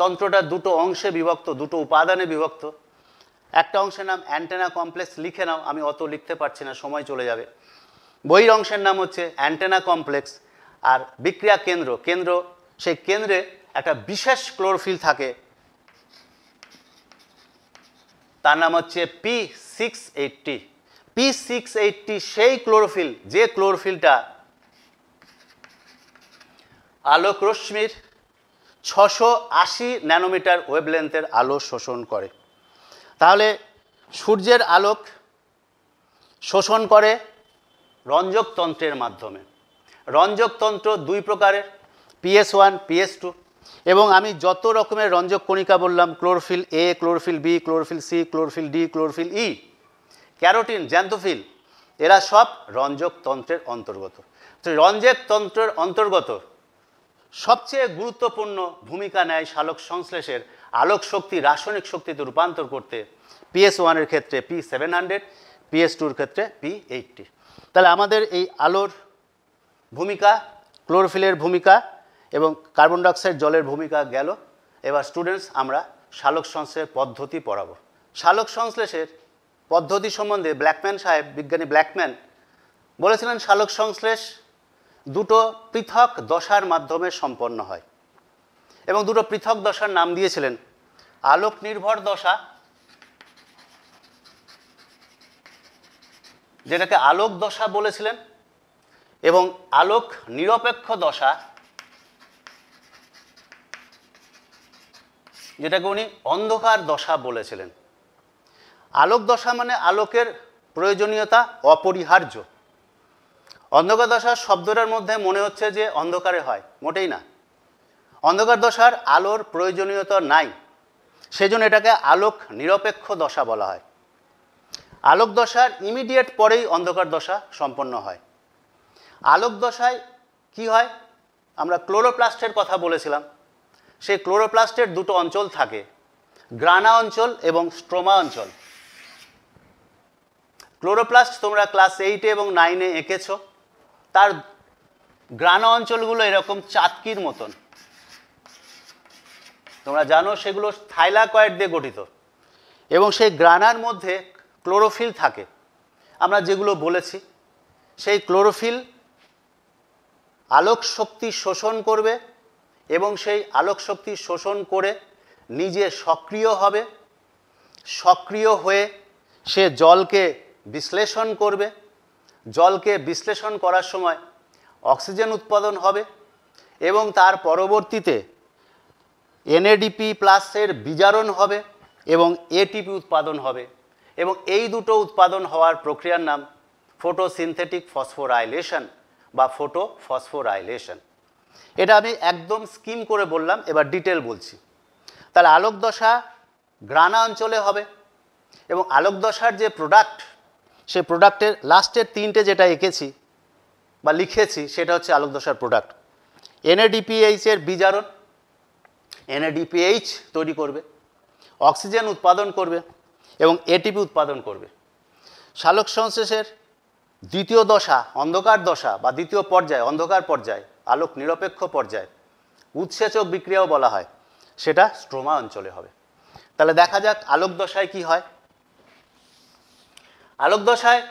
তন্ত্রটা, দুটো অংশে বিভক্ত, দুটো উপাদানে বিভক্ত। একটা অংশের নাম অ্যান্টেনা কমপ্লেক্স লিখে নাও, আমি অত লিখতে পারছি না, সময় চলে যাবে। বইয়ের অংশের নাম হচ্ছে অ্যান্টেনা কমপ্লেক্স আর বিক্রিয়া কেন্দ্র। কেন্দ্র, সেই কেন্দ্রে একটা বিশেষ ক্লোরোফিল থাকে। তার নাম হচ্ছে P six eighty P six eighty সেই ক্লোরোফিল, যে ক্লোরোফিলটা আলোক রশ্মির ছশো আশি ন্যানোমিটার ওয়েবলেন্থের আলো শোষণ করে। তাহলে সূর্যের আলোক শোষণ করে রঞ্জকতন্ত্রের মাধ্যমে। রঞ্জকতন্ত্র দুই প্রকারের পিএস ওয়ান পিএস টু এবং আমি যত রকমের রঞ্জক কণিকা বললাম, chlorophyll A chlorophyll B chlorophyll C chlorophyll D chlorophyll E carotene xanthophyll এরা সব রঞ্জক তন্ত্রের অন্তর্গত। তো রঞ্জক তন্ত্রের অন্তর্গত সবচেয়ে গুরুত্বপূর্ণ ভূমিকা নেয় শালক সংশ্লেষের আলোক শক্তি, রাসায়নিক শক্তিতে রূপান্তর করতে পিএস ওয়ানের ক্ষেত্রে পি সেভেন হান্ড্রেড পিএস টুর ক্ষেত্রে পি এইটটি তাহলে আমাদের এই আলোর ভূমিকা, ক্লোরোফিলের ভূমিকা এবং কার্বন ডাইঅক্সাইড জলের ভূমিকা গেল। এবার স্টুডেন্টস আমরা শালক সংশ্লেষের পদ্ধতি পড়াবো। শালক সংশ্লেষের পদ্ধতি সম্বন্ধে ব্ল্যাকম্যান সাহেব, বিজ্ঞানী ব্ল্যাকম্যান বলেছিলেন, শালক সংশ্লেষ দুটো পৃথক দশার মাধ্যমে সম্পন্ন হয়। এবং দুটো পৃথক দশার নাম দিয়েছিলেন। আলোক নির্ভর দশা, যেটাকে আলোক দশা বলেছিলেন, এবং আলোক নিরপেক্ষ দশা, যেটাকে উনি অন্ধকার দশা বলেছিলেন। আলোক দশা মানে আলোকের প্রয়োজনীয়তা অপরিহার্য। অন্ধকার দশার শব্দটার মধ্যে মনে হচ্ছে যে অন্ধকারে হয়, মোটেই না। অন্ধকার দশার আলোর প্রয়োজনীয়তা নাই। সেজন্য এটাকে আলোক নিরপেক্ষ দশা বলা হয়। আলোক দশার ইমিডিয়েট পরেই অন্ধকার দশা সম্পন্ন হয়। আলোক দশায় কি হয়? আমরা ক্লোরোপ্লাস্টের কথা বলেছিলাম। সেই ক্লোরোপ্লাস্টের দুটো অঞ্চল থাকে, গ্রানা অঞ্চল এবং স্ট্রোমা অঞ্চল। ক্লোরোপ্লাস্ট তোমরা ক্লাস এইটে এবং নাইনে এঁকেছো। তার গ্রানা অঞ্চলগুলো এরকম চাতকির মতন। তোমরা জানো সেগুলো থাইলাকয়েড দিয়ে গঠিত। এবং সেই গ্রানার মধ্যে ক্লোরোফিল থাকে। আমরা যেগুলো বলেছি, সেই ক্লোরোফিল আলোক শক্তি শোষণ করবে এবং সেই আলোক শক্তি শোষণ করে নিজে সক্রিয় হবে। সক্রিয় হয়ে সে জলকে বিশ্লেষণ করবে। জলকে বিশ্লেষণ করার সময় অক্সিজেন উৎপাদন হবে এবং তার পরবর্তীতে এনএডিপি প্লাসের বিজারণ হবে এবং এটিপি উৎপাদন হবে এবং এই দুটো উৎপাদন হওয়ার প্রক্রিয়ার নাম ফটোসিনথেটিক ফসফোরাইলেশন বা ফোটো ফসফোরাইলেশন এটা আমি একদম স্কিম করে বললাম, এবার ডিটেল বলছি। তাহলে আলোক দশা গ্রানা অঞ্চলে হবে এবং আলোক দশার যে প্রোডাক্ট, সে প্রোডাক্টের লাস্টের তিনটে যেটা এঁকেছি বা লিখেছি, সেটা হচ্ছে আলোক দশার প্রোডাক্ট এনএডিপিএইচের বিজারণ এনএডিপিএইচ তৈরি করবে, অক্সিজেন উৎপাদন করবে এবং এটিপি উৎপাদন করবে। সালোক সংশ্লেষের দ্বিতীয় দশা, অন্ধকার দশা বা দ্বিতীয় পর্যায়, অন্ধকার পর্যায়, আলোক নিরপেক্ষ পর্যায়, উৎসেচক বিক্রিয়াও বলা হয়, সেটা স্ট্রোমা অঞ্চলে হবে। তাহলে দেখা যাক আলোক দশায় কি হয়। আলোক দশায়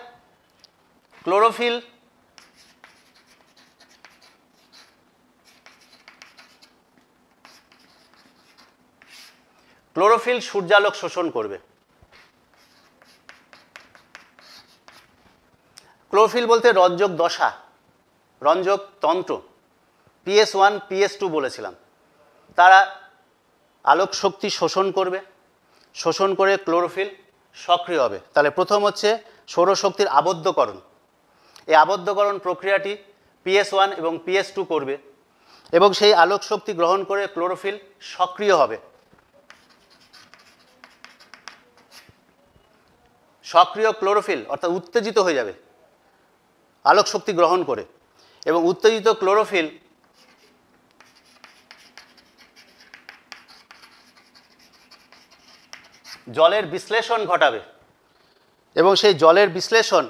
ক্লোরোফিল ক্লোরোফিল সূর্যালোক শোষণ করবে। ক্লোরোফিল বলতে রঞ্জক দশা, রঞ্জক তন্ত্র। পিএস ওয়ান, পিএস টু বলেছিলাম। তারা আলোক শক্তি শোষণ করবে, শোষণ করে ক্লোরোফিল সক্রিয় হবে। তাহলে প্রথম হচ্ছে সৌরশক্তির আবদ্ধকরণ। এই আবদ্ধকরণ প্রক্রিয়াটি পিএস ওয়ান এবং পিএস টু করবে এবং সেই আলোক শক্তি গ্রহণ করে ক্লোরোফিল সক্রিয় হবে। সক্রিয় ক্লোরোফিল, অর্থাৎ উত্তেজিত হয়ে যাবে। আলোক শক্তি গ্রহণ করে। এবং উত্তেজিত ক্লোরোফিল জলের বিশ্লেষণ ঘটাবে। এবং সেই জলের বিশ্লেষণ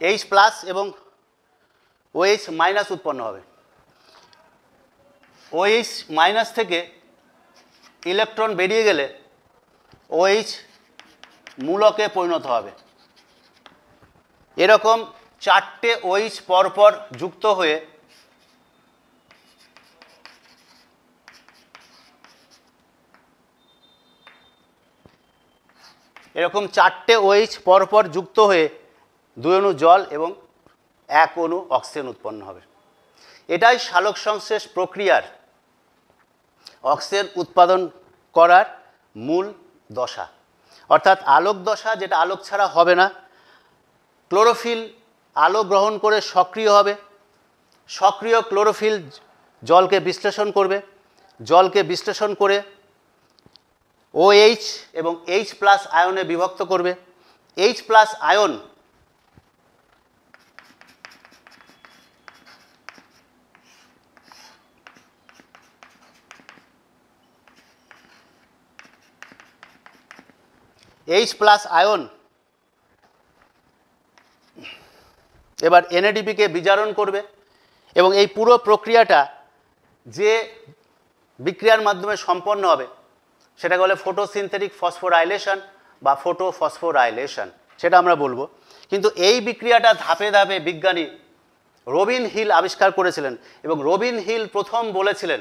এইচ প্লাস এবং ওএইচ মাইনাস উৎপন্ন হবে। ওএইচ মাইনাস থেকে ইলেকট্রন বেরিয়ে গেলে ওএইচ মূলকে পরিণত হবে। এরকম চারটে ওইচ পরপর যুক্ত হয়ে এরকম চারটে ওইচ পরপর যুক্ত হয়ে দুই অণু জল এবং এক অণু অক্সিজেন উৎপন্ন হবে। এটাই সালোক সংশ্লেষ প্রক্রিয়ার অক্সিজেন উৎপাদন করার মূল দশা। অর্থাৎ আলোক দশা যেটা আলোক ছাড়া হবে না, ক্লোরোফিল আলো গ্রহণ করে সক্রিয় হবে। সক্রিয় ক্লোরোফিল জলকে বিশ্লেষণ করবে। জলকে বিশ্লেষণ করে ওএইচ এবং এইচ প্লাস আয়নে বিভক্ত করবে। H plus ion H plus ion এবার এনএডিপিকে বিজারণ করবে এবং এই পুরো প্রক্রিয়াটা যে বিক্রিয়ার মাধ্যমে সম্পন্ন হবে, সেটাকে বলে ফটোসিনথেটিক ফসফোরাইলেশন বা ফোটো ফসফোরাইলেশন সেটা আমরা বলব। কিন্তু এই বিক্রিয়াটা ধাপে ধাপে বিজ্ঞানী রবিন হিল আবিষ্কার করেছিলেন এবং রবিন হিল প্রথম বলেছিলেন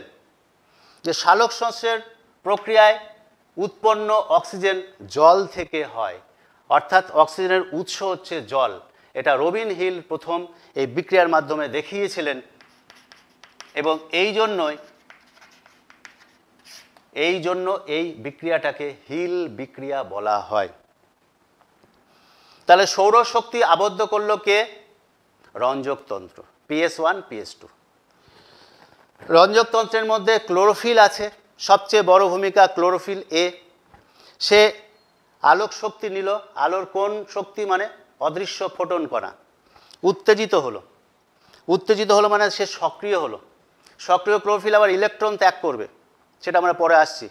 যে সালোক সংশ্লেষের প্রক্রিয়ায় উৎপন্ন অক্সিজেন জল থেকে হয়। অর্থাৎ অক্সিজেনের উৎস হচ্ছে জল। এটা রবিন হিল প্রথম এই বিক্রিয়ার মাধ্যমে দেখিয়েছিলেন। এবং এই জন্যই, এই জন্য এই বিক্রিয়াটাকে হিল বিক্রিয়া বলা হয়। তাহলে সৌরশক্তি আবদ্ধ করল কে? রঞ্জকতন্ত্র পিএস ওয়ান পিএস টু। রঞ্জকতন্ত্রের মধ্যে ক্লোরোফিল আছে। সবচেয়ে বড় ভূমিকা ক্লোরোফিল এ। সে আলোক শক্তি নিল। আলোর কোন শক্তি মানে? অদৃশ্য ফোটন কণা। উত্তেজিত হলো। উত্তেজিত হলো মানে সে সক্রিয় হলো। সক্রিয় ক্লোরোফিল আবার ইলেকট্রন ত্যাগ করবে। সেটা আমরা পরে আসছি।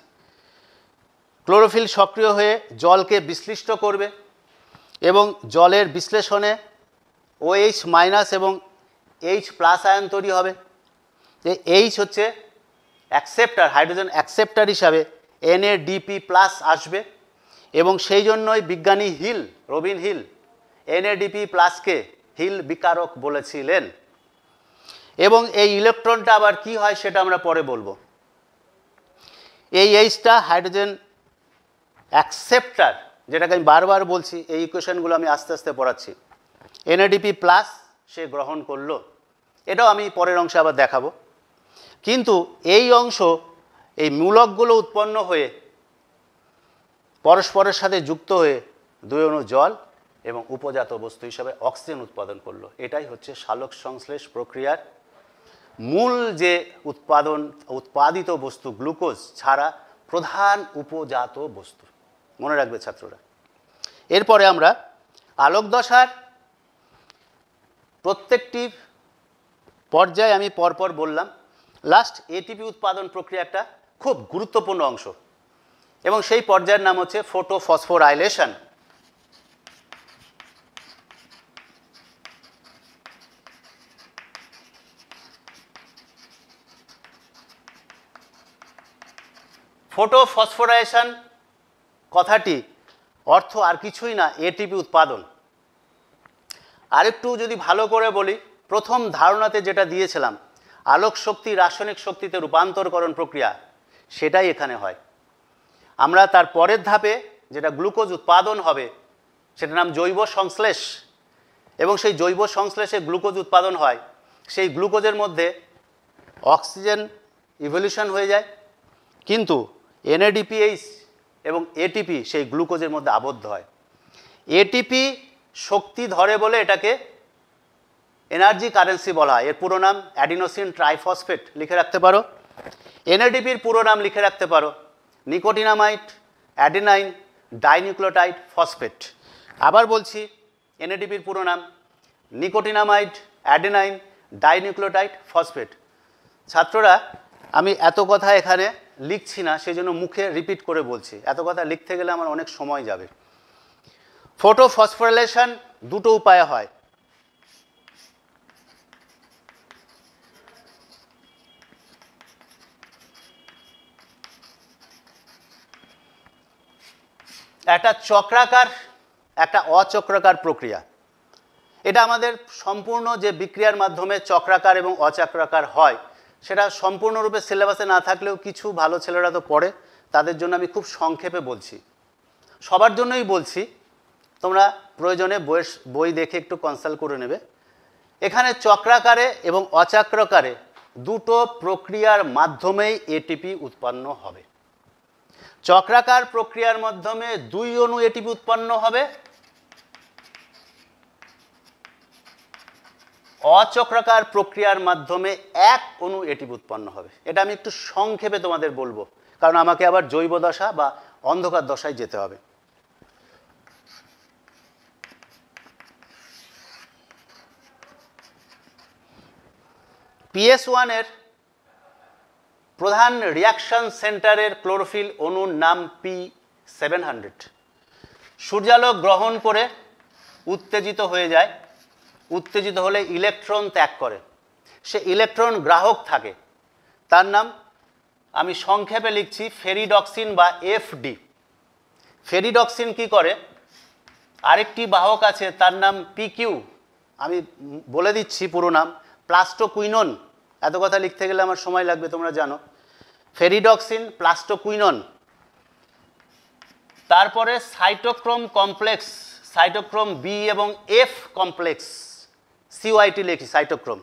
ক্লোরোফিল সক্রিয় হয়ে জলকে বিশ্লিষ্ট করবে এবং জলের বিশ্লেষণে ওএইচ মাইনাস এবং এইচ প্লাস আয়ন তৈরি হবে। এই এইচ হচ্ছে অ্যাকসেপ্টার হাইড্রোজেন অ্যাকসেপ্টার হিসাবে এনএডিপি প্লাস আসবে। এবং সেই জন্যই বিজ্ঞানী হিল, রবিন হিল এনএডিপি প্লাসকে হিল বিকারক বলেছিলেন। এবং এই ইলেকট্রনটা আবার কি হয় সেটা আমরা পরে বলব। এই এইচটা হাইড্রোজেন অ্যাকসেপ্টার যেটাকে আমি বারবার বলছি, এই ইকুয়েশনগুলো আমি আস্তে আস্তে পড়াচ্ছি। এনএডিপি প্লাস সে গ্রহণ করল। এটাও আমি পরের অংশে আবার দেখাবো। কিন্তু এই অংশ, এই মূলকগুলো উৎপন্ন হয়ে পরস্পরের সাথে যুক্ত হয়ে দুই জল এবং উপজাত বস্তু হিসাবে অক্সিজেন উৎপাদন করল। এটাই হচ্ছে সালোক সংশ্লেষ প্রক্রিয়ার মূল যে উৎপাদন, উৎপাদিত বস্তু গ্লুকোজ ছাড়া প্রধান উপজাত বস্তু। মনে রাখবে ছাত্ররা। এরপরে আমরা আলোক দশার প্রত্যেকটি পর্যায়ে আমি পরপর বললাম। লাস্ট এটিপি উৎপাদন প্রক্রিয়া একটা খুব গুরুত্বপূর্ণ অংশ। এবং সেই পর্যায়ের নাম হচ্ছে ফোটোফসফোরাইলেশন। ফোটোফসফোরাইলেশন কথাটি অর্থ আর কিছুই না এটিপি উৎপাদন। আরেকটু যদি ভালো করে বলি, প্রথম ধারণাতে যেটা দিয়েছিলাম আলোক শক্তি রাসায়নিক শক্তিতে রূপান্তরকরণ প্রক্রিয়া, সেটাই এখানে হয়। আমরা তার পরের ধাপে যেটা গ্লুকোজ উৎপাদন হবে, সেটার নাম জৈব সংশ্লেষ। এবং সেই জৈব সংশ্লেষে গ্লুকোজ উৎপাদন হয়, সেই গ্লুকোজের মধ্যে অক্সিজেন ইভলিউশন হয়ে যায়, কিন্তু এনএডিপিএইচ এবং এটিপি সেই গ্লুকোজের মধ্যে আবদ্ধ হয়। এটিপি শক্তি ধরে বলে এটাকে এনার্জি কারেন্সি বলা হয়। এর পুরো নাম অ্যাডিনোসিন ট্রাইফসফেট, লিখে রাখতে পারো। এনএডিপির পুরো নাম লিখে রাখতে পারো। Nicotinamide, adenine dinucleotide phosphate. আবার বলছি, এনএডিপির পুরো নাম নিকোটিনামাইড অ্যাডিনাইন ডাইনিউক্লোটাইড ফসফেট। ছাত্ররা, আমি এত কথা এখানে লিখছি না সেই জন্য মুখে রিপিট করে বলছি। এত কথা লিখতে গেলে আমার অনেক সময় যাবে। ফটোফসফোরিলেশন দুটো উপায়ে হয়। একটা চক্রাকার, একটা অচক্রাকার প্রক্রিয়া। এটা আমাদের সম্পূর্ণ যে বিক্রিয়ার মাধ্যমে চক্রাকার এবং অচক্রাকার হয়, সেটা সম্পূর্ণরূপে সিলেবাসে না থাকলেও কিছু ভালো ছেলেরা তো পড়ে, তাদের জন্য আমি খুব সংক্ষেপে বলছি। সবার জন্যই বলছি, তোমরা প্রয়োজনে বইয়ের বই দেখে একটু কনসাল্ট করে নেবে। এখানে চক্রাকারে এবং অচক্রাকারে দুটো প্রক্রিয়ার মাধ্যমেই এটিপি উৎপন্ন হবে। চক্রাকার প্রক্রিয়ার মাধ্যমে দুই অণু এটিপি উৎপন্ন হবে। অচক্রাকার প্রক্রিয়ার মাধ্যমে এক অণু এটিপি উৎপন্ন হবে। এটা আমি একটু সংক্ষেপে তোমাদের বলব, কারণ আমাকে আবার জৈব দশা বা অন্ধকার দশায় যেতে হবে। পিএস ওয়ানের প্রধান রিয়াকশন সেন্টারের ক্লোরোফিল অণুর নাম পি সেভেন হান্ড্রেড সূর্যালোক গ্রহণ করে উত্তেজিত হয়ে যায়। উত্তেজিত হলে ইলেকট্রন ত্যাগ করে। সে ইলেকট্রন গ্রাহক থাকে। তার নাম, আমি সংক্ষেপে লিখছি, ফেরিডক্সিন বা এফডি ফেরিডক্সিন কি করে? আরেকটি বাহক আছে, তার নাম পিকিউ আমি বলে দিচ্ছি পুরো নাম। প্লাস্টোকুইনন। এত কথা লিখতে গেলে আমার সময় লাগবে, তোমরা জানো। Ferredoxin, plastoquinone. তারপরে সাইটোক্রোম কমপ্লেক্স, সাইটোক্রোম বি এবং এফ কমপ্লেক্স, সিওআইটি লিখি, সাইটোক্রোম।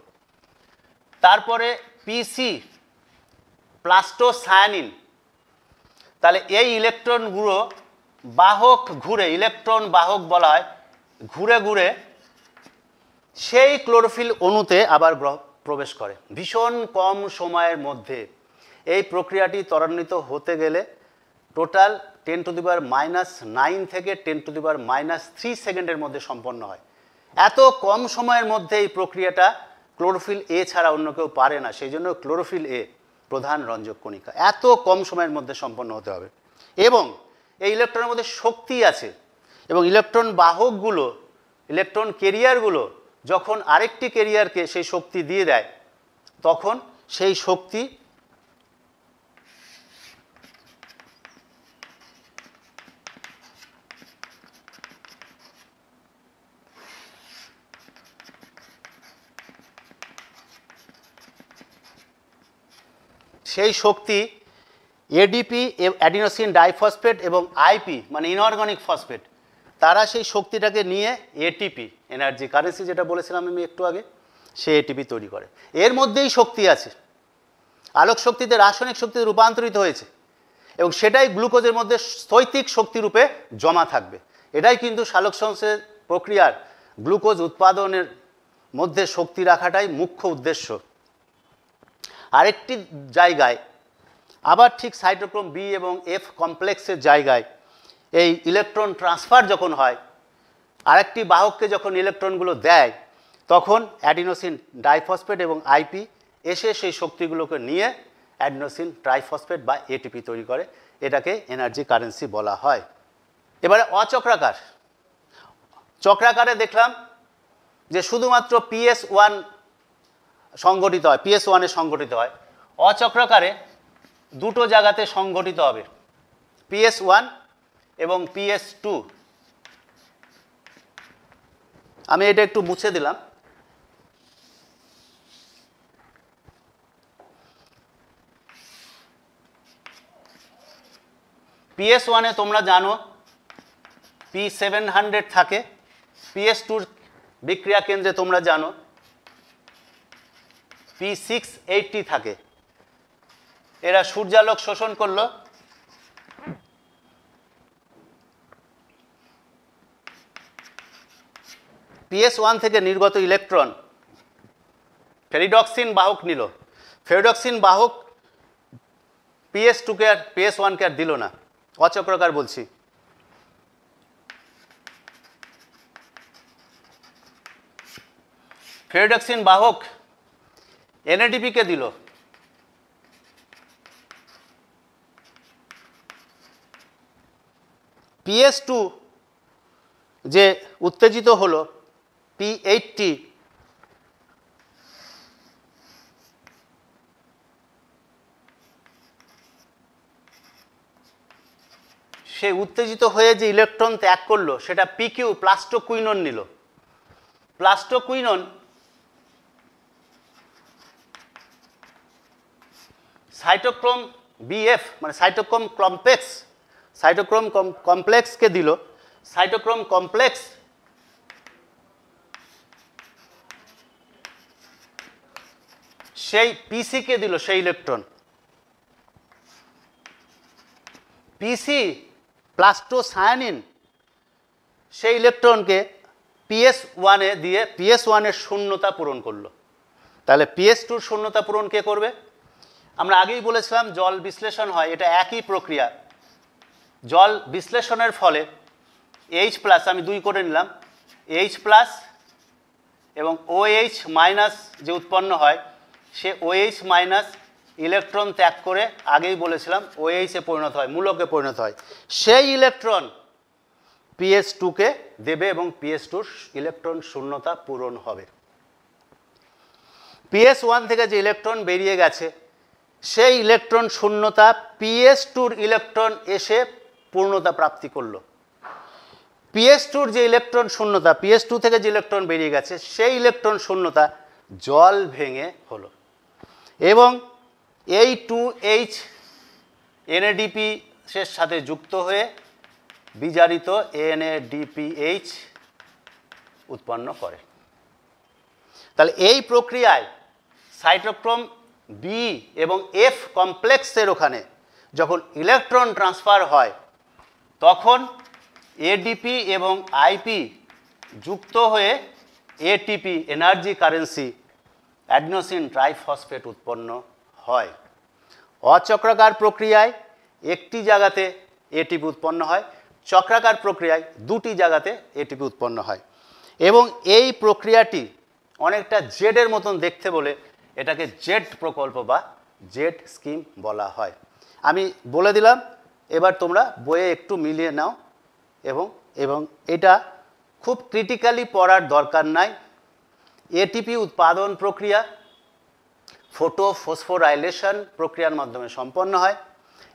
তারপরে পিসি, প্লাস্টোসায়ানিন। তাহলে এই ইলেকট্রনগুলো বাহক ঘুরে, ইলেকট্রন বাহক বলা হয়, ঘুরে ঘুরে সেই ক্লোরোফিল অণুতে আবার প্রবেশ করে। ভীষণ কম সময়ের মধ্যে। এই প্রক্রিয়াটি ত্বরান্বিত হতে গেলে total ten to the power minus nine থেকে ten to the power minus three সেকেন্ডের মধ্যে সম্পন্ন হয়। এত কম সময়ের মধ্যে এই প্রক্রিয়াটা ক্লোরোফিল এ ছাড়া অন্য কেউ পারে না, সেই জন্য ক্লোরোফিল এ প্রধান রঞ্জক কণিকা। এত কম সময়ের মধ্যে সম্পন্ন হতে হবে। এবং এই ইলেকট্রনের মধ্যে শক্তি আছে এবং ইলেকট্রন বাহকগুলো, ইলেকট্রন কেরিয়ারগুলো যখন আরেকটি কেরিয়ারকে সেই শক্তি দিয়ে দেয়, তখন সেই শক্তি সেই শক্তি এডিপি অ্যাডিনোসিন ডাইফসফেট এবং আইপি মানে ইনঅর্গানিক ফসফেট তারা সেই শক্তিটাকে নিয়ে এটিপি এনার্জি কারেন্সি যেটা বলেছিলাম আমি একটু আগে, সে এটিপি তৈরি করে। এর মধ্যেই শক্তি আছে। আলোক শক্তিতে রাসায়নিক শক্তিতে রূপান্তরিত হয়েছে এবং সেটাই গ্লুকোজের মধ্যে স্থৈতিক শক্তি রূপে জমা থাকবে। এটাই কিন্তু সংশ্লেষ প্রক্রিয়ার গ্লুকোজ উৎপাদনের মধ্যে শক্তি রাখাটাই মুখ্য উদ্দেশ্য। আরেকটি জায়গায়, আবার ঠিক সাইটোক্রোম বি এবং এফ কমপ্লেক্সের জায়গায়, এই ইলেকট্রন ট্রান্সফার যখন হয়, আরেকটি বাহককে যখন ইলেকট্রনগুলো দেয়, তখন অ্যাডিনোসিন ডাইফসফেট এবং আইপি এসে সেই শক্তিগুলোকে নিয়ে অ্যাডিনোসিন ট্রাইফসফেট বা এটিপি তৈরি করে, এটাকে এনার্জি কারেন্সি বলা হয়। এবারে অচক্রাকার। চক্রাকারে দেখলাম যে শুধুমাত্র পিএস ওয়ান সংগঠিত হয় পিএস ওয়ানে সংগঠিত হয়। অচক্রাকারে দুটো জায়গাতে সংগঠিত হবে পিএস ওয়ান এবং পিএস টু আমি এটা একটু মুছে দিলাম। পিএস ওয়ানে তোমরা জানো পি সেভেন হান্ড্রেড থাকে পিএস টুর বিক্রিয়া কেন্দ্রে তোমরা জানো পি সিক্স এইটটি থাকে। এরা সূর্যালোক শোষণ করল। পিএস ওয়ান থেকে নির্গত ইলেকট্রন ফেরিডক্সিন বাহক নিল। ফেরিডক্সিন বাহক পিএস টুকে আর পিএস ওয়ানকে আর দিল না। অচক্রকার বলছি। ফেরিডক্সিন বাহক এনএডিপিকে দিল? পিএস টু যে উত্তেজিত হলো পি এইটটি সে উত্তেজিত হয়ে যে ইলেকট্রন ত্যাগ করল, সেটা পিকিউ প্লাস্টোকুইনন নিল। প্লাস্টোকুইনন সাইটোক্রোম বিএফ মানে সাইটোক্রোম কমপ্লেক্স সাইটোক্রোম কমপ্লেক্সকে দিল সাইটোক্রোম কমপ্লেক্স সেই পিসিকে দিল, সেই ইলেকট্রন পিসি প্লাস্টোসায়ানিন সেই ইলেকট্রনকে পিএস ওয়ানে দিয়ে পিএস ওয়ানের শূন্যতা পূরণ করল। তাহলে পিএস টুর শূন্যতা পূরণ কে করবে? আমরা আগেই বলেছিলাম জল বিশ্লেষণ হয়, এটা একই প্রক্রিয়া। জল বিশ্লেষণের ফলে এইচ প্লাস আমি দুই করে নিলাম এইচ প্লাস এবং ওএইচ মাইনাস যে উৎপন্ন হয়, সে ও এইচ মাইনাস ইলেকট্রন ত্যাগ করে আগেই বলেছিলাম ওএইচে পরিণত হয়, মূলকে পরিণত হয়। সেই ইলেকট্রন পিএস টুকে দেবে এবং পিএস টুর ইলেকট্রন শূন্যতা পূরণ হবে। পিএস ওয়ান থেকে যে ইলেকট্রন বেরিয়ে গেছে সেই ইলেকট্রন শূন্যতা পিএস টুর ইলেকট্রন এসে পূর্ণতা প্রাপ্তি করল। পিএস টুর যে ইলেকট্রন শূন্যতা, পিএস টু থেকে যে ইলেকট্রন বেরিয়ে গেছে, সেই ইলেকট্রন শূন্যতা জল ভেঙে হলো। এবং এই টু এইচ এনএডিপি এর সাথে যুক্ত হয়ে বিজারিত এনএডিপিএইচ উৎপন্ন করে। তাহলে এই প্রক্রিয়ায় সাইটোক্রোম বি এবং এফ কমপ্লেক্সের ওখানে যখন ইলেকট্রন ট্রান্সফার হয়, তখন এডিপি এবং আইপি যুক্ত হয়ে ATP energy currency adenosine triphosphate উৎপন্ন হয়। অচক্রাকার প্রক্রিয়ায় একটি জায়গাতে এটিপি উৎপন্ন হয়, চক্রাকার প্রক্রিয়ায় দুটি জায়গাতে এটিপি উৎপন্ন হয়। এবং এই প্রক্রিয়াটি অনেকটা জেডের মতন দেখতে বলে এটাকে জেড প্রকল্প বা জেড স্কিম বলা হয়। আমি বলে দিলাম, এবার তোমরা বইয়ে একটু মিলিয়ে নাও এবং এবং এটা খুব ক্রিটিক্যালি পড়ার দরকার নাই। এটিপি উৎপাদন প্রক্রিয়া ফোটো ফসফোরাইলেশন প্রক্রিয়ার মাধ্যমে সম্পন্ন হয়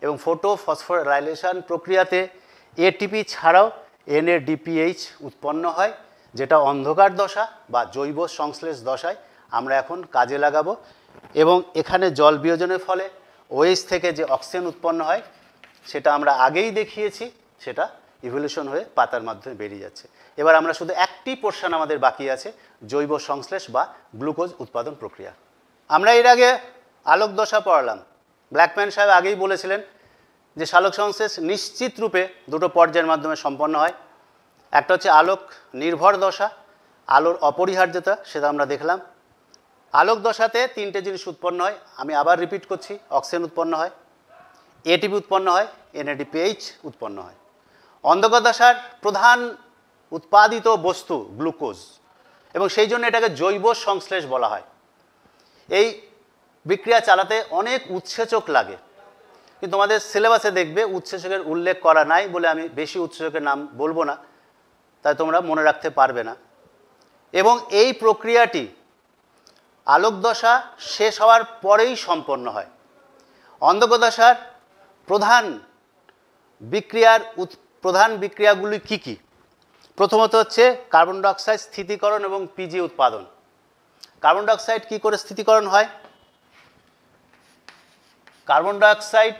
এবং ফোটো ফসফোরাইলেশন প্রক্রিয়াতে এটিপি ছাড়াও এনএডিপিএইচ উৎপন্ন হয়, যেটা অন্ধকার দশা বা জৈব সংশ্লেষ দশায় আমরা এখন কাজে লাগাবো এবং এখানে জল বিয়োজনের ফলে ওএস থেকে যে অক্সিজেন উৎপন্ন হয়, সেটা আমরা আগেই দেখিয়েছি, সেটা ইভলিউশন হয়ে পাতার মাধ্যমে বেরিয়ে যাচ্ছে। এবার আমরা শুধু একটি পোর্শন আমাদের বাকি আছে, জৈব সংশ্লেষ বা গ্লুকোজ উৎপাদন প্রক্রিয়া। আমরা এর আগে আলোক দশা পড়ালাম। ব্ল্যাকম্যান সাহেব আগেই বলেছিলেন যে সালোক সংশ্লেষ নিশ্চিত রূপে দুটো পর্যায়ের মাধ্যমে সম্পন্ন হয়। একটা হচ্ছে আলোক নির্ভর দশা, আলোর অপরিহার্যতা, সেটা আমরা দেখলাম। আলোক দশাতে তিনটে জিনিস উৎপন্ন হয়। আমি আবার রিপিট করছি অক্সিজেন উৎপন্ন হয় এটিপি উৎপন্ন হয় এনএডিপিএইচ উৎপন্ন হয়। অন্ধকার দশার প্রধান উৎপাদিত বস্তু গ্লুকোজ, এবং সেই জন্য এটাকে জৈব সংশ্লেষ বলা হয়। এই বিক্রিয়া চালাতে অনেক উৎসেচক লাগে, কিন্তু তোমাদের সিলেবাসে দেখবে উৎসেচকের উল্লেখ করা নাই বলে আমি বেশি উৎসেচকের নাম বলব না, তাই তোমরা মনে রাখতে পারবে না। এবং এই প্রক্রিয়াটি আলোকদশা শেষ হওয়ার পরেই সম্পন্ন হয়। অন্ধকদশার প্রধান বিক্রিয়ার প্রধান বিক্রিয়াগুলি কি কি? প্রথমত হচ্ছে কার্বন ডাইঅক্সাইড স্থিতিকরণ এবং পিজি উৎপাদন। কার্বন ডাইঅক্সাইড কি করে স্থিতিকরণ হয়? Carbon dioxide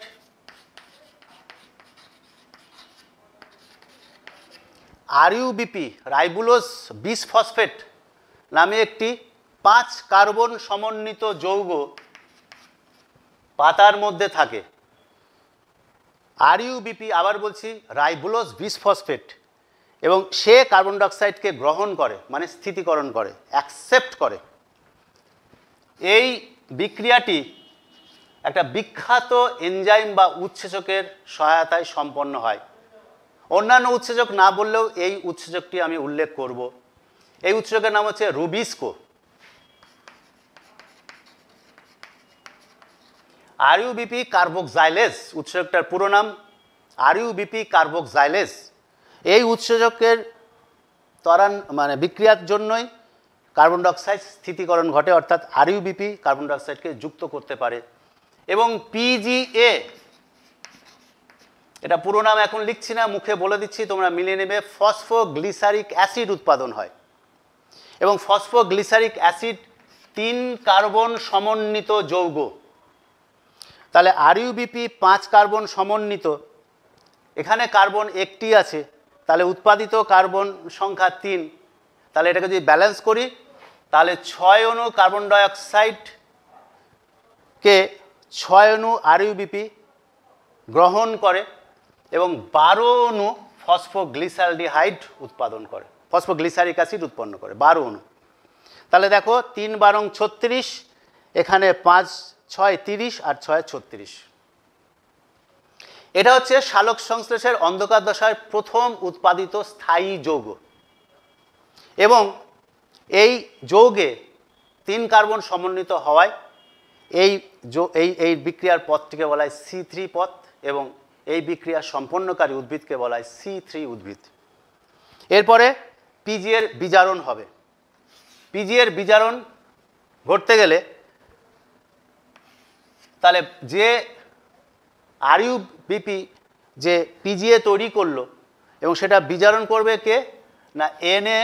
RuBP ribulose bis phosphate নামে একটি পাঁচ কার্বন সমন্বিত যৌগ পাতার মধ্যে থাকে। আর ইউবিপি আবার বলছি রাইবুলোজ বিসফসফেট এবং সে কার্বন ডাইঅক্সাইডকে গ্রহণ করে মানে স্থিতিকরণ করে অ্যাকসেপ্ট করে। এই বিক্রিয়াটি একটা বিখ্যাত এনজাইম বা উৎসেচকের সহায়তায় সম্পন্ন হয়। অন্যান্য উৎসেচক না বললেও এই উৎসেচকটি আমি উল্লেখ করব। এই উৎসেচকের নাম হচ্ছে রুবিস্কো। আরইউবিপি কার্বক্সাইলেজ উৎসেচকটার পুরো নাম আরইউবিপি কার্বক্সাইলেজ এই উৎসেচকের ত্বরান মানে বিক্রিয়ার জন্যই কার্বন ডাইঅক্সাইড স্থিতিকরণ ঘটে, অর্থাৎ আরইউবিপি কার্বন ডাইঅক্সাইডকে যুক্ত করতে পারে। এবং পিজিএ এটা পুরো নাম এখন লিখছি না, মুখে বলে দিচ্ছি, তোমরা মিলিয়ে নেবে ফসফোগ্লিসারিক অ্যাসিড উৎপাদন হয়। এবং ফসফোগ্লিসারিক অ্যাসিড তিন কার্বন সমন্বিত যৌগ। তাহলে আরইউবিপি পাঁচ কার্বন সমন্বিত। এখানে কার্বন একটি আছে, তাহলে উৎপাদিত কার্বন সংখ্যা তিন। তাহলে এটাকে যদি ব্যালেন্স করি, তাহলে ছয় অণু কার্বন ডাইঅক্সাইডকে ছয় অণু আরইউবিপি গ্রহণ করে এবং বারো অণু ফসফোগ্লিসালডিহাইড উৎপাদন করে ফসফোগ্লিসারিক অ্যাসিড উৎপন্ন করে, বারো অণু। তাহলে দেখো, তিন বারং ছত্রিশ, এখানে পাঁচ ছয় তিরিশ আর ছয় ছত্রিশ এটা হচ্ছে শালক সংশ্লেষের অন্ধকার দশায় প্রথম উৎপাদিত স্থায়ী যৌগ। এবং এই যৌগে তিন কার্বন সমন্বিত হওয়ায় এই এই এই বিক্রিয়ার পথটিকে বলা হয় সি থ্রি পথ এবং এই বিক্রিয়া সম্পন্নকারী উদ্ভিদকে বলা হয় সি থ্রি উদ্ভিদ। এরপরে পিজি এর বিজারণ হবে। পিজি এর বিজারণ ঘটতে গেলে তাহলে যে আরইউ বিপি যে পিজিএ তৈরি করল এবং সেটা বিচারণ করবে কে? না এনএ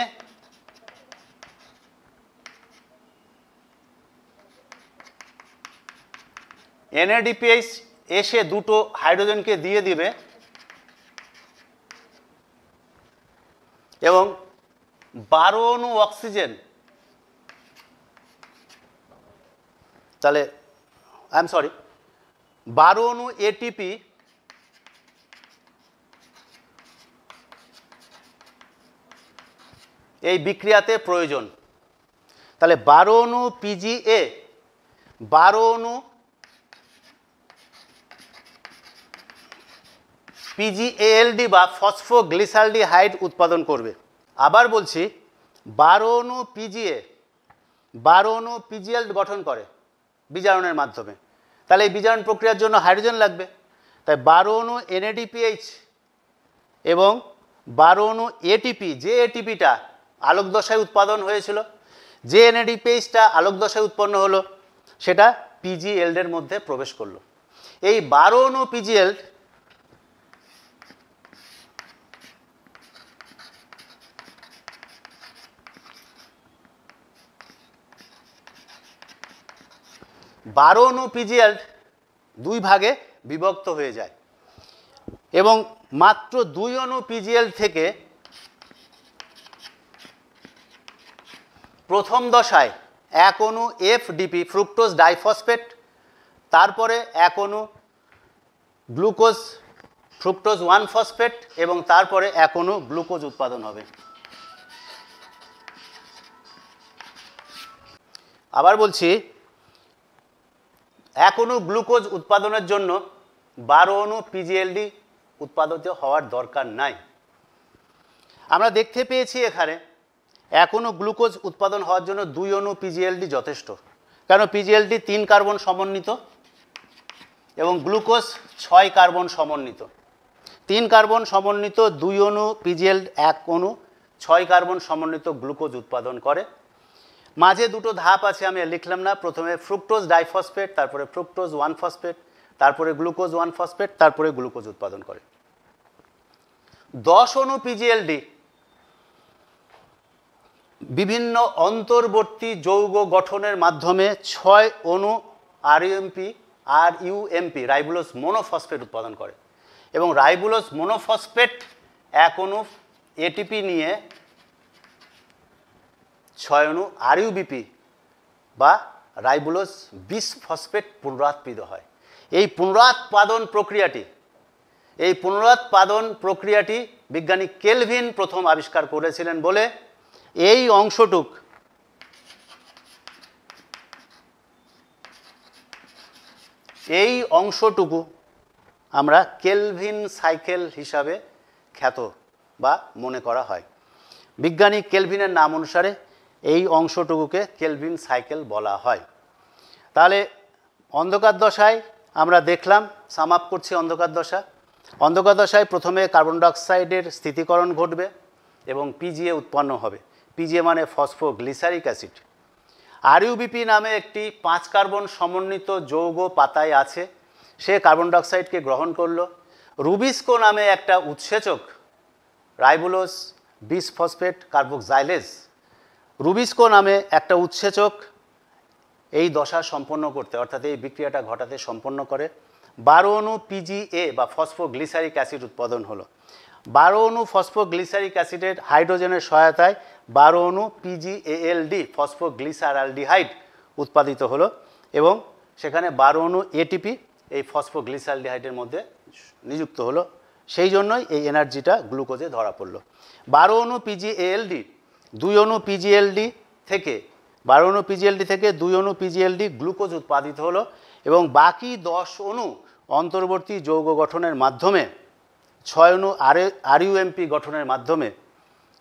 এনএডিপিএইচ এসে দুটো হাইড্রোজেনকে দিয়ে দিবে এবং বারো অণু অক্সিজেন, তাহলে আই এম সরি বারো অণু এটিপি এই বিক্রিয়াতে প্রয়োজন। তাহলে বারো অণু পিজিএ বারো অণু পিজিএএলডি বা ফসফোগ্লিসালডিহাইড উৎপাদন করবে। আবার বলছি, বারো অণু পিজিএ বারো অণু পিজিএল গঠন করে বিজারণের মাধ্যমে। তাহলে এই বিজারণ প্রক্রিয়ার জন্য হাইড্রোজেন লাগবে। তাই বারো অনু এনএডিপিএইচ এবং বারো অনু এটিপি যে এটিপিটা আলোক দশায় উৎপাদন হয়েছিল, যে এনএডিপিএইচটা আলোক দশায় উৎপন্ন হলো, সেটা পিজিএলডের মধ্যে প্রবেশ করল। এই বারো অনু পিজিএল বারো অণু পিজিএল দুই ভাগে বিভক্ত হয়ে যায়। এবং মাত্র দুই অণু পিজিএল থেকে প্রথম দশায় এক অণু এফডিপি ফ্রুক্টোজ ডাইফসফেট তারপরে এক অণু গ্লুকোজ ফ্রুক্টোজ ওয়ান ফসফেট এবং তারপরে এক অণু গ্লুকোজ উৎপাদন হবে। আবার বলছি এক গ্লুকোজ উৎপাদনের জন্য বারো অণু পিজিএলডি উৎপাদিত হওয়ার দরকার নাই। আমরা দেখতে পেয়েছি এখানে এক গ্লুকোজ উৎপাদন হওয়ার জন্য দুই অণু পিজিএলডি যথেষ্ট। কেন? পিজিএলডি তিন কার্বন সমন্বিত এবং গ্লুকোজ ছয় কার্বন সমন্বিত। তিন কার্বন সমন্বিত দুই অণু পিজিএল এক অণু ছয় কার্বন সমন্বিত গ্লুকোজ উৎপাদন করে। মাঝে দুটো ধাপ আছে, আমি লিখলাম না। প্রথমে ফ্রুক্টোজ ডাইফসফেট তারপরে ফ্রুক্টোজ ওয়ান ফসফেট তারপরে গ্লুকোজ ওয়ান ফসফেট তারপরে গ্লুকোজ উৎপাদন করে। দশ অণু পিজিএলডি বিভিন্ন অন্তর্বর্তী যৌগ গঠনের মাধ্যমে ছয় অণু আরইউএমপি আর ইউএমপি রাইবুলোস মোনোফসফেট উৎপাদন করে। এবং রাইবুলোস মোনোফসফেট এক অণু এটিপি নিয়ে ছয় অণু আরইউবিপি বা রাইবুলোস বিশ ফসফেট পুনরুৎপাদিত হয়। এই পুনরুৎপাদন প্রক্রিয়াটি, এই পুনরুৎপাদন প্রক্রিয়াটি বিজ্ঞানী কেলভিন প্রথম আবিষ্কার করেছিলেন বলে এই অংশটুক এই অংশটুকু আমরা কেলভিন সাইকেল হিসাবে খ্যাত বা মনে করা হয়। বিজ্ঞানী কেলভিনের নাম অনুসারে এই অংশটুকুকে কেলভিন সাইকেল বলা হয়। তাহলে অন্ধকার দশায় আমরা দেখলাম সাম আপ করছি অন্ধকার দশা। অন্ধকার দশায় প্রথমে কার্বন ডাইঅক্সাইডের স্থিতিকরণ ঘটবে এবং পিজিএ উৎপন্ন হবে। পিজিএ মানে ফসফোগ্লিসারিক অ্যাসিড আরইউবিপি নামে একটি পাঁচ কার্বন সমন্বিত যৌগ পাতায় আছে। সে কার্বন ডাইঅক্সাইডকে গ্রহণ করল। রুবিস্কো নামে একটা উৎসেচক রাইবুলোস বিস ফসফেট কার্বক্সাইলেজ রুবিস্কো নামে একটা উৎসেচক এই দশা সম্পন্ন করতে, অর্থাৎ এই বিক্রিয়াটা ঘটাতে সম্পন্ন করে। বারো অণু পিজিএ বা ফসফোগ্লিসারিক অ্যাসিড উৎপাদন হলো। বারো অণু ফসফোগ্লিসারিক অ্যাসিডের হাইড্রোজেনের সহায়তায় বারো অণু পিজিএএলডি ফসফোগ্লিসারালডিহাইড, উৎপাদিত হলো এবং সেখানে বারো অনু এটিপি এই ফসফোগ্লিসালডিহাইডের মধ্যে নিযুক্ত হলো। সেই জন্যই এই এনার্জিটা গ্লুকোজে ধরা পড়ল। বারো অণু পিজিএএলডি দুই অণু পিজিএলডি থেকে, বারো অণু পিজিএলডি থেকে দুই অণু পিজিএলডি গ্লুকোজ উৎপাদিত হলো এবং বাকি দশ অণু অন্তর্বর্তী যৌগ গঠনের মাধ্যমে, ছয় অণু আর আরইউএমপি গঠনের মাধ্যমে,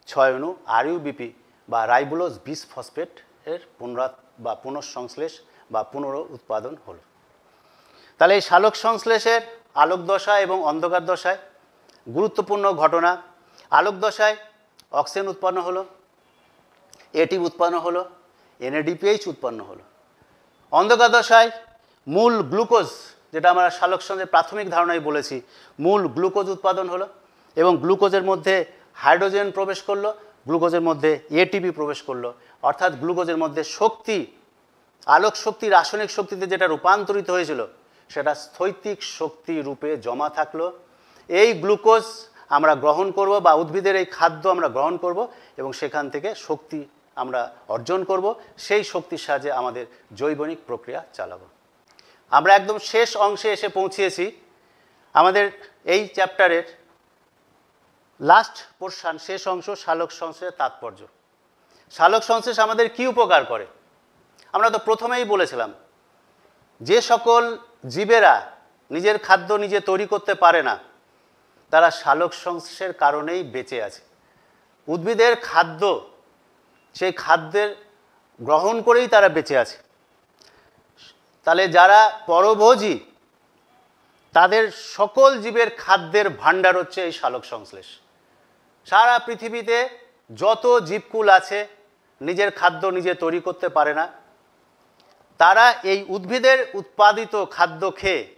ছয় অণু আরইউবিপি বা রাইবুলোজ বিস ফসফেট এর পুনরাত বা পুনঃসংশ্লেষ বা পুনর উৎপাদন হলো। তাহলে এই সালোক সংশ্লেষের আলোক দশা এবং অন্ধকার দশায় গুরুত্বপূর্ণ ঘটনা, আলোক দশায় অক্সিজেন উৎপন্ন হলো এটিভ উৎপন্ন হলো, এনএডিপিএইচ উৎপন্ন হলো। অন্ধকার দশায় মূল গ্লুকোজ, যেটা আমরা সালোক সঙ্গে প্রাথমিক ধারণায় বলেছি, মূল গ্লুকোজ উৎপাদন হলো এবং গ্লুকোজের মধ্যে হাইড্রোজেন প্রবেশ করল, গ্লুকোজের মধ্যে এটিপি প্রবেশ করল। অর্থাৎ গ্লুকোজের মধ্যে শক্তি, আলোক শক্তি, রাসায়নিক শক্তিতে যেটা রূপান্তরিত হয়েছিল, সেটা স্থৈতিক শক্তি রূপে জমা থাকল। এই গ্লুকোজ আমরা গ্রহণ করব বা উদ্ভিদের এই খাদ্য আমরা গ্রহণ করব এবং সেখান থেকে শক্তি আমরা অর্জন করব, সেই শক্তির সাহায্যে আমাদের জৈবনিক প্রক্রিয়া চালাবো। আমরা একদম শেষ অংশে এসে পৌঁছিয়েছি। আমাদের এই চ্যাপ্টারের লাস্ট পোর্শান শেষ অংশ, শালক সংশ্লেষের তাৎপর্য। শালক সংশ্লেষ আমাদের কি উপকার করে? আমরা তো প্রথমেই বলেছিলাম, যে সকল জীবেরা নিজের খাদ্য নিজে তৈরি করতে পারে না, তারা শালক সংশ্লেষের কারণেই বেঁচে আছে। উদ্ভিদের খাদ্য সেই খাদ্যের গ্রহণ করেই তারা বেঁচে আছে। তাহলে যারা পরভোজী, তাদের সকল জীবের খাদ্যের ভাণ্ডার হচ্ছে এই শালক সংশ্লেষ। সারা পৃথিবীতে যত জীবকুল আছে, নিজের খাদ্য নিজে তৈরি করতে পারে না। তারা এই উদ্ভিদের উৎপাদিত খাদ্য খেয়ে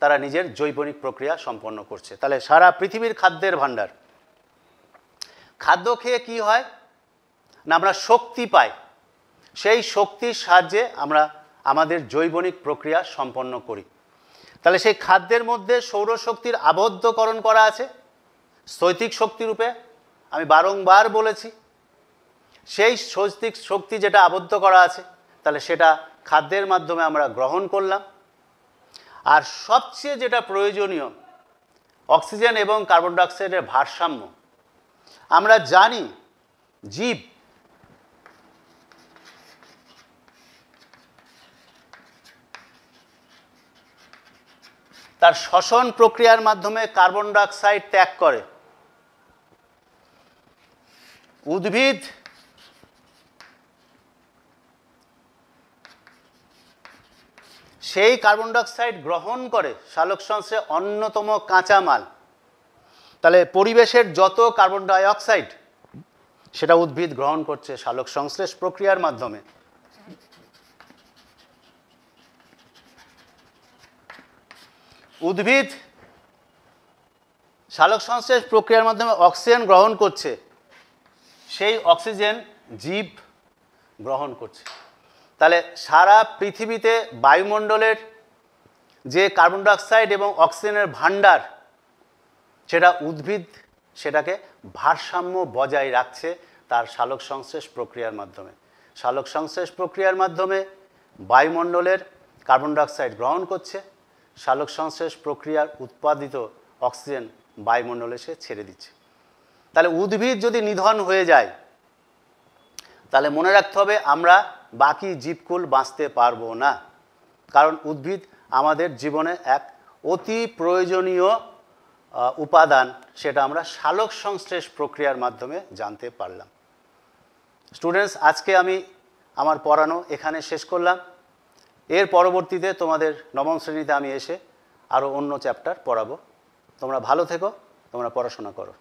তারা নিজের জৈবনিক প্রক্রিয়া সম্পন্ন করছে। তাহলে সারা পৃথিবীর খাদ্যের ভাণ্ডার। খাদ্য খেয়ে কি হয়? না আমরা শক্তি পাই, সেই শক্তির সাহায্যে আমরা আমাদের জৈবনিক প্রক্রিয়া সম্পন্ন করি। তাহলে সেই খাদ্যের মধ্যে সৌরশক্তির আবদ্ধকরণ করা আছে স্থৈতিক শক্তিরূপে আমি বারংবার বলেছি। সেই শৈতিক শক্তি যেটা আবদ্ধ করা আছে, তাহলে সেটা খাদ্যের মাধ্যমে আমরা গ্রহণ করলাম। আর সবচেয়ে যেটা প্রয়োজনীয়, অক্সিজেন এবং কার্বন ডাইঅক্সাইডের ভারসাম্য। আমরা জানি, জীব তার শ্বসন প্রক্রিয়ার মাধ্যমে কার্বন ডাইঅক্সাইড ত্যাগ করে। উদ্ভিদ সেই কার্বন ডাইঅক্সাইড গ্রহণ করে সালোকসংশ্লেষে অন্যতম কাঁচামাল। তাহলে পরিবেশের যত কার্বন ডাইঅক্সাইড, সেটা উদ্ভিদ গ্রহণ করছে সালোক সংশ্লেষ প্রক্রিয়ার মাধ্যমে। উদ্ভিদ সালোক সংশ্লেষ প্রক্রিয়ার মাধ্যমে অক্সিজেন গ্রহণ করছে। সেই অক্সিজেন জীব গ্রহণ করছে। তাহলে সারা পৃথিবীতে বায়ুমণ্ডলের যে কার্বন ডাইঅক্সাইড এবং অক্সিজেনের ভাণ্ডার, সেটা উদ্ভিদ সেটাকে ভারসাম্য বজায় রাখছে তার সালোক সংশ্লেষ প্রক্রিয়ার মাধ্যমে। সালোক সংশ্লেষ প্রক্রিয়ার মাধ্যমে বায়ুমণ্ডলের কার্বন ডাইঅক্সাইড গ্রহণ করছে। সালোক সংশ্লেষ প্রক্রিয়ার উৎপাদিত অক্সিজেন বায়ুমণ্ডলে সে ছেড়ে দিচ্ছে। তাহলে উদ্ভিদ যদি নিধন হয়ে যায়, তাহলে মনে রাখতে হবে আমরা বাকি জীবকুল বাঁচতে পারব না। কারণ উদ্ভিদ আমাদের জীবনে এক অতি প্রয়োজনীয় উপাদান, সেটা আমরা সালোক সংশ্লেষ প্রক্রিয়ার মাধ্যমে জানতে পারলাম। স্টুডেন্টস, আজকে আমি আমার পড়ানো এখানে শেষ করলাম। এর পরবর্তীতে তোমাদের নবম শ্রেণীতে আমি এসে আরও অন্য চ্যাপ্টার পড়াবো। তোমরা ভালো থেকো, তোমরা পড়াশোনা করো।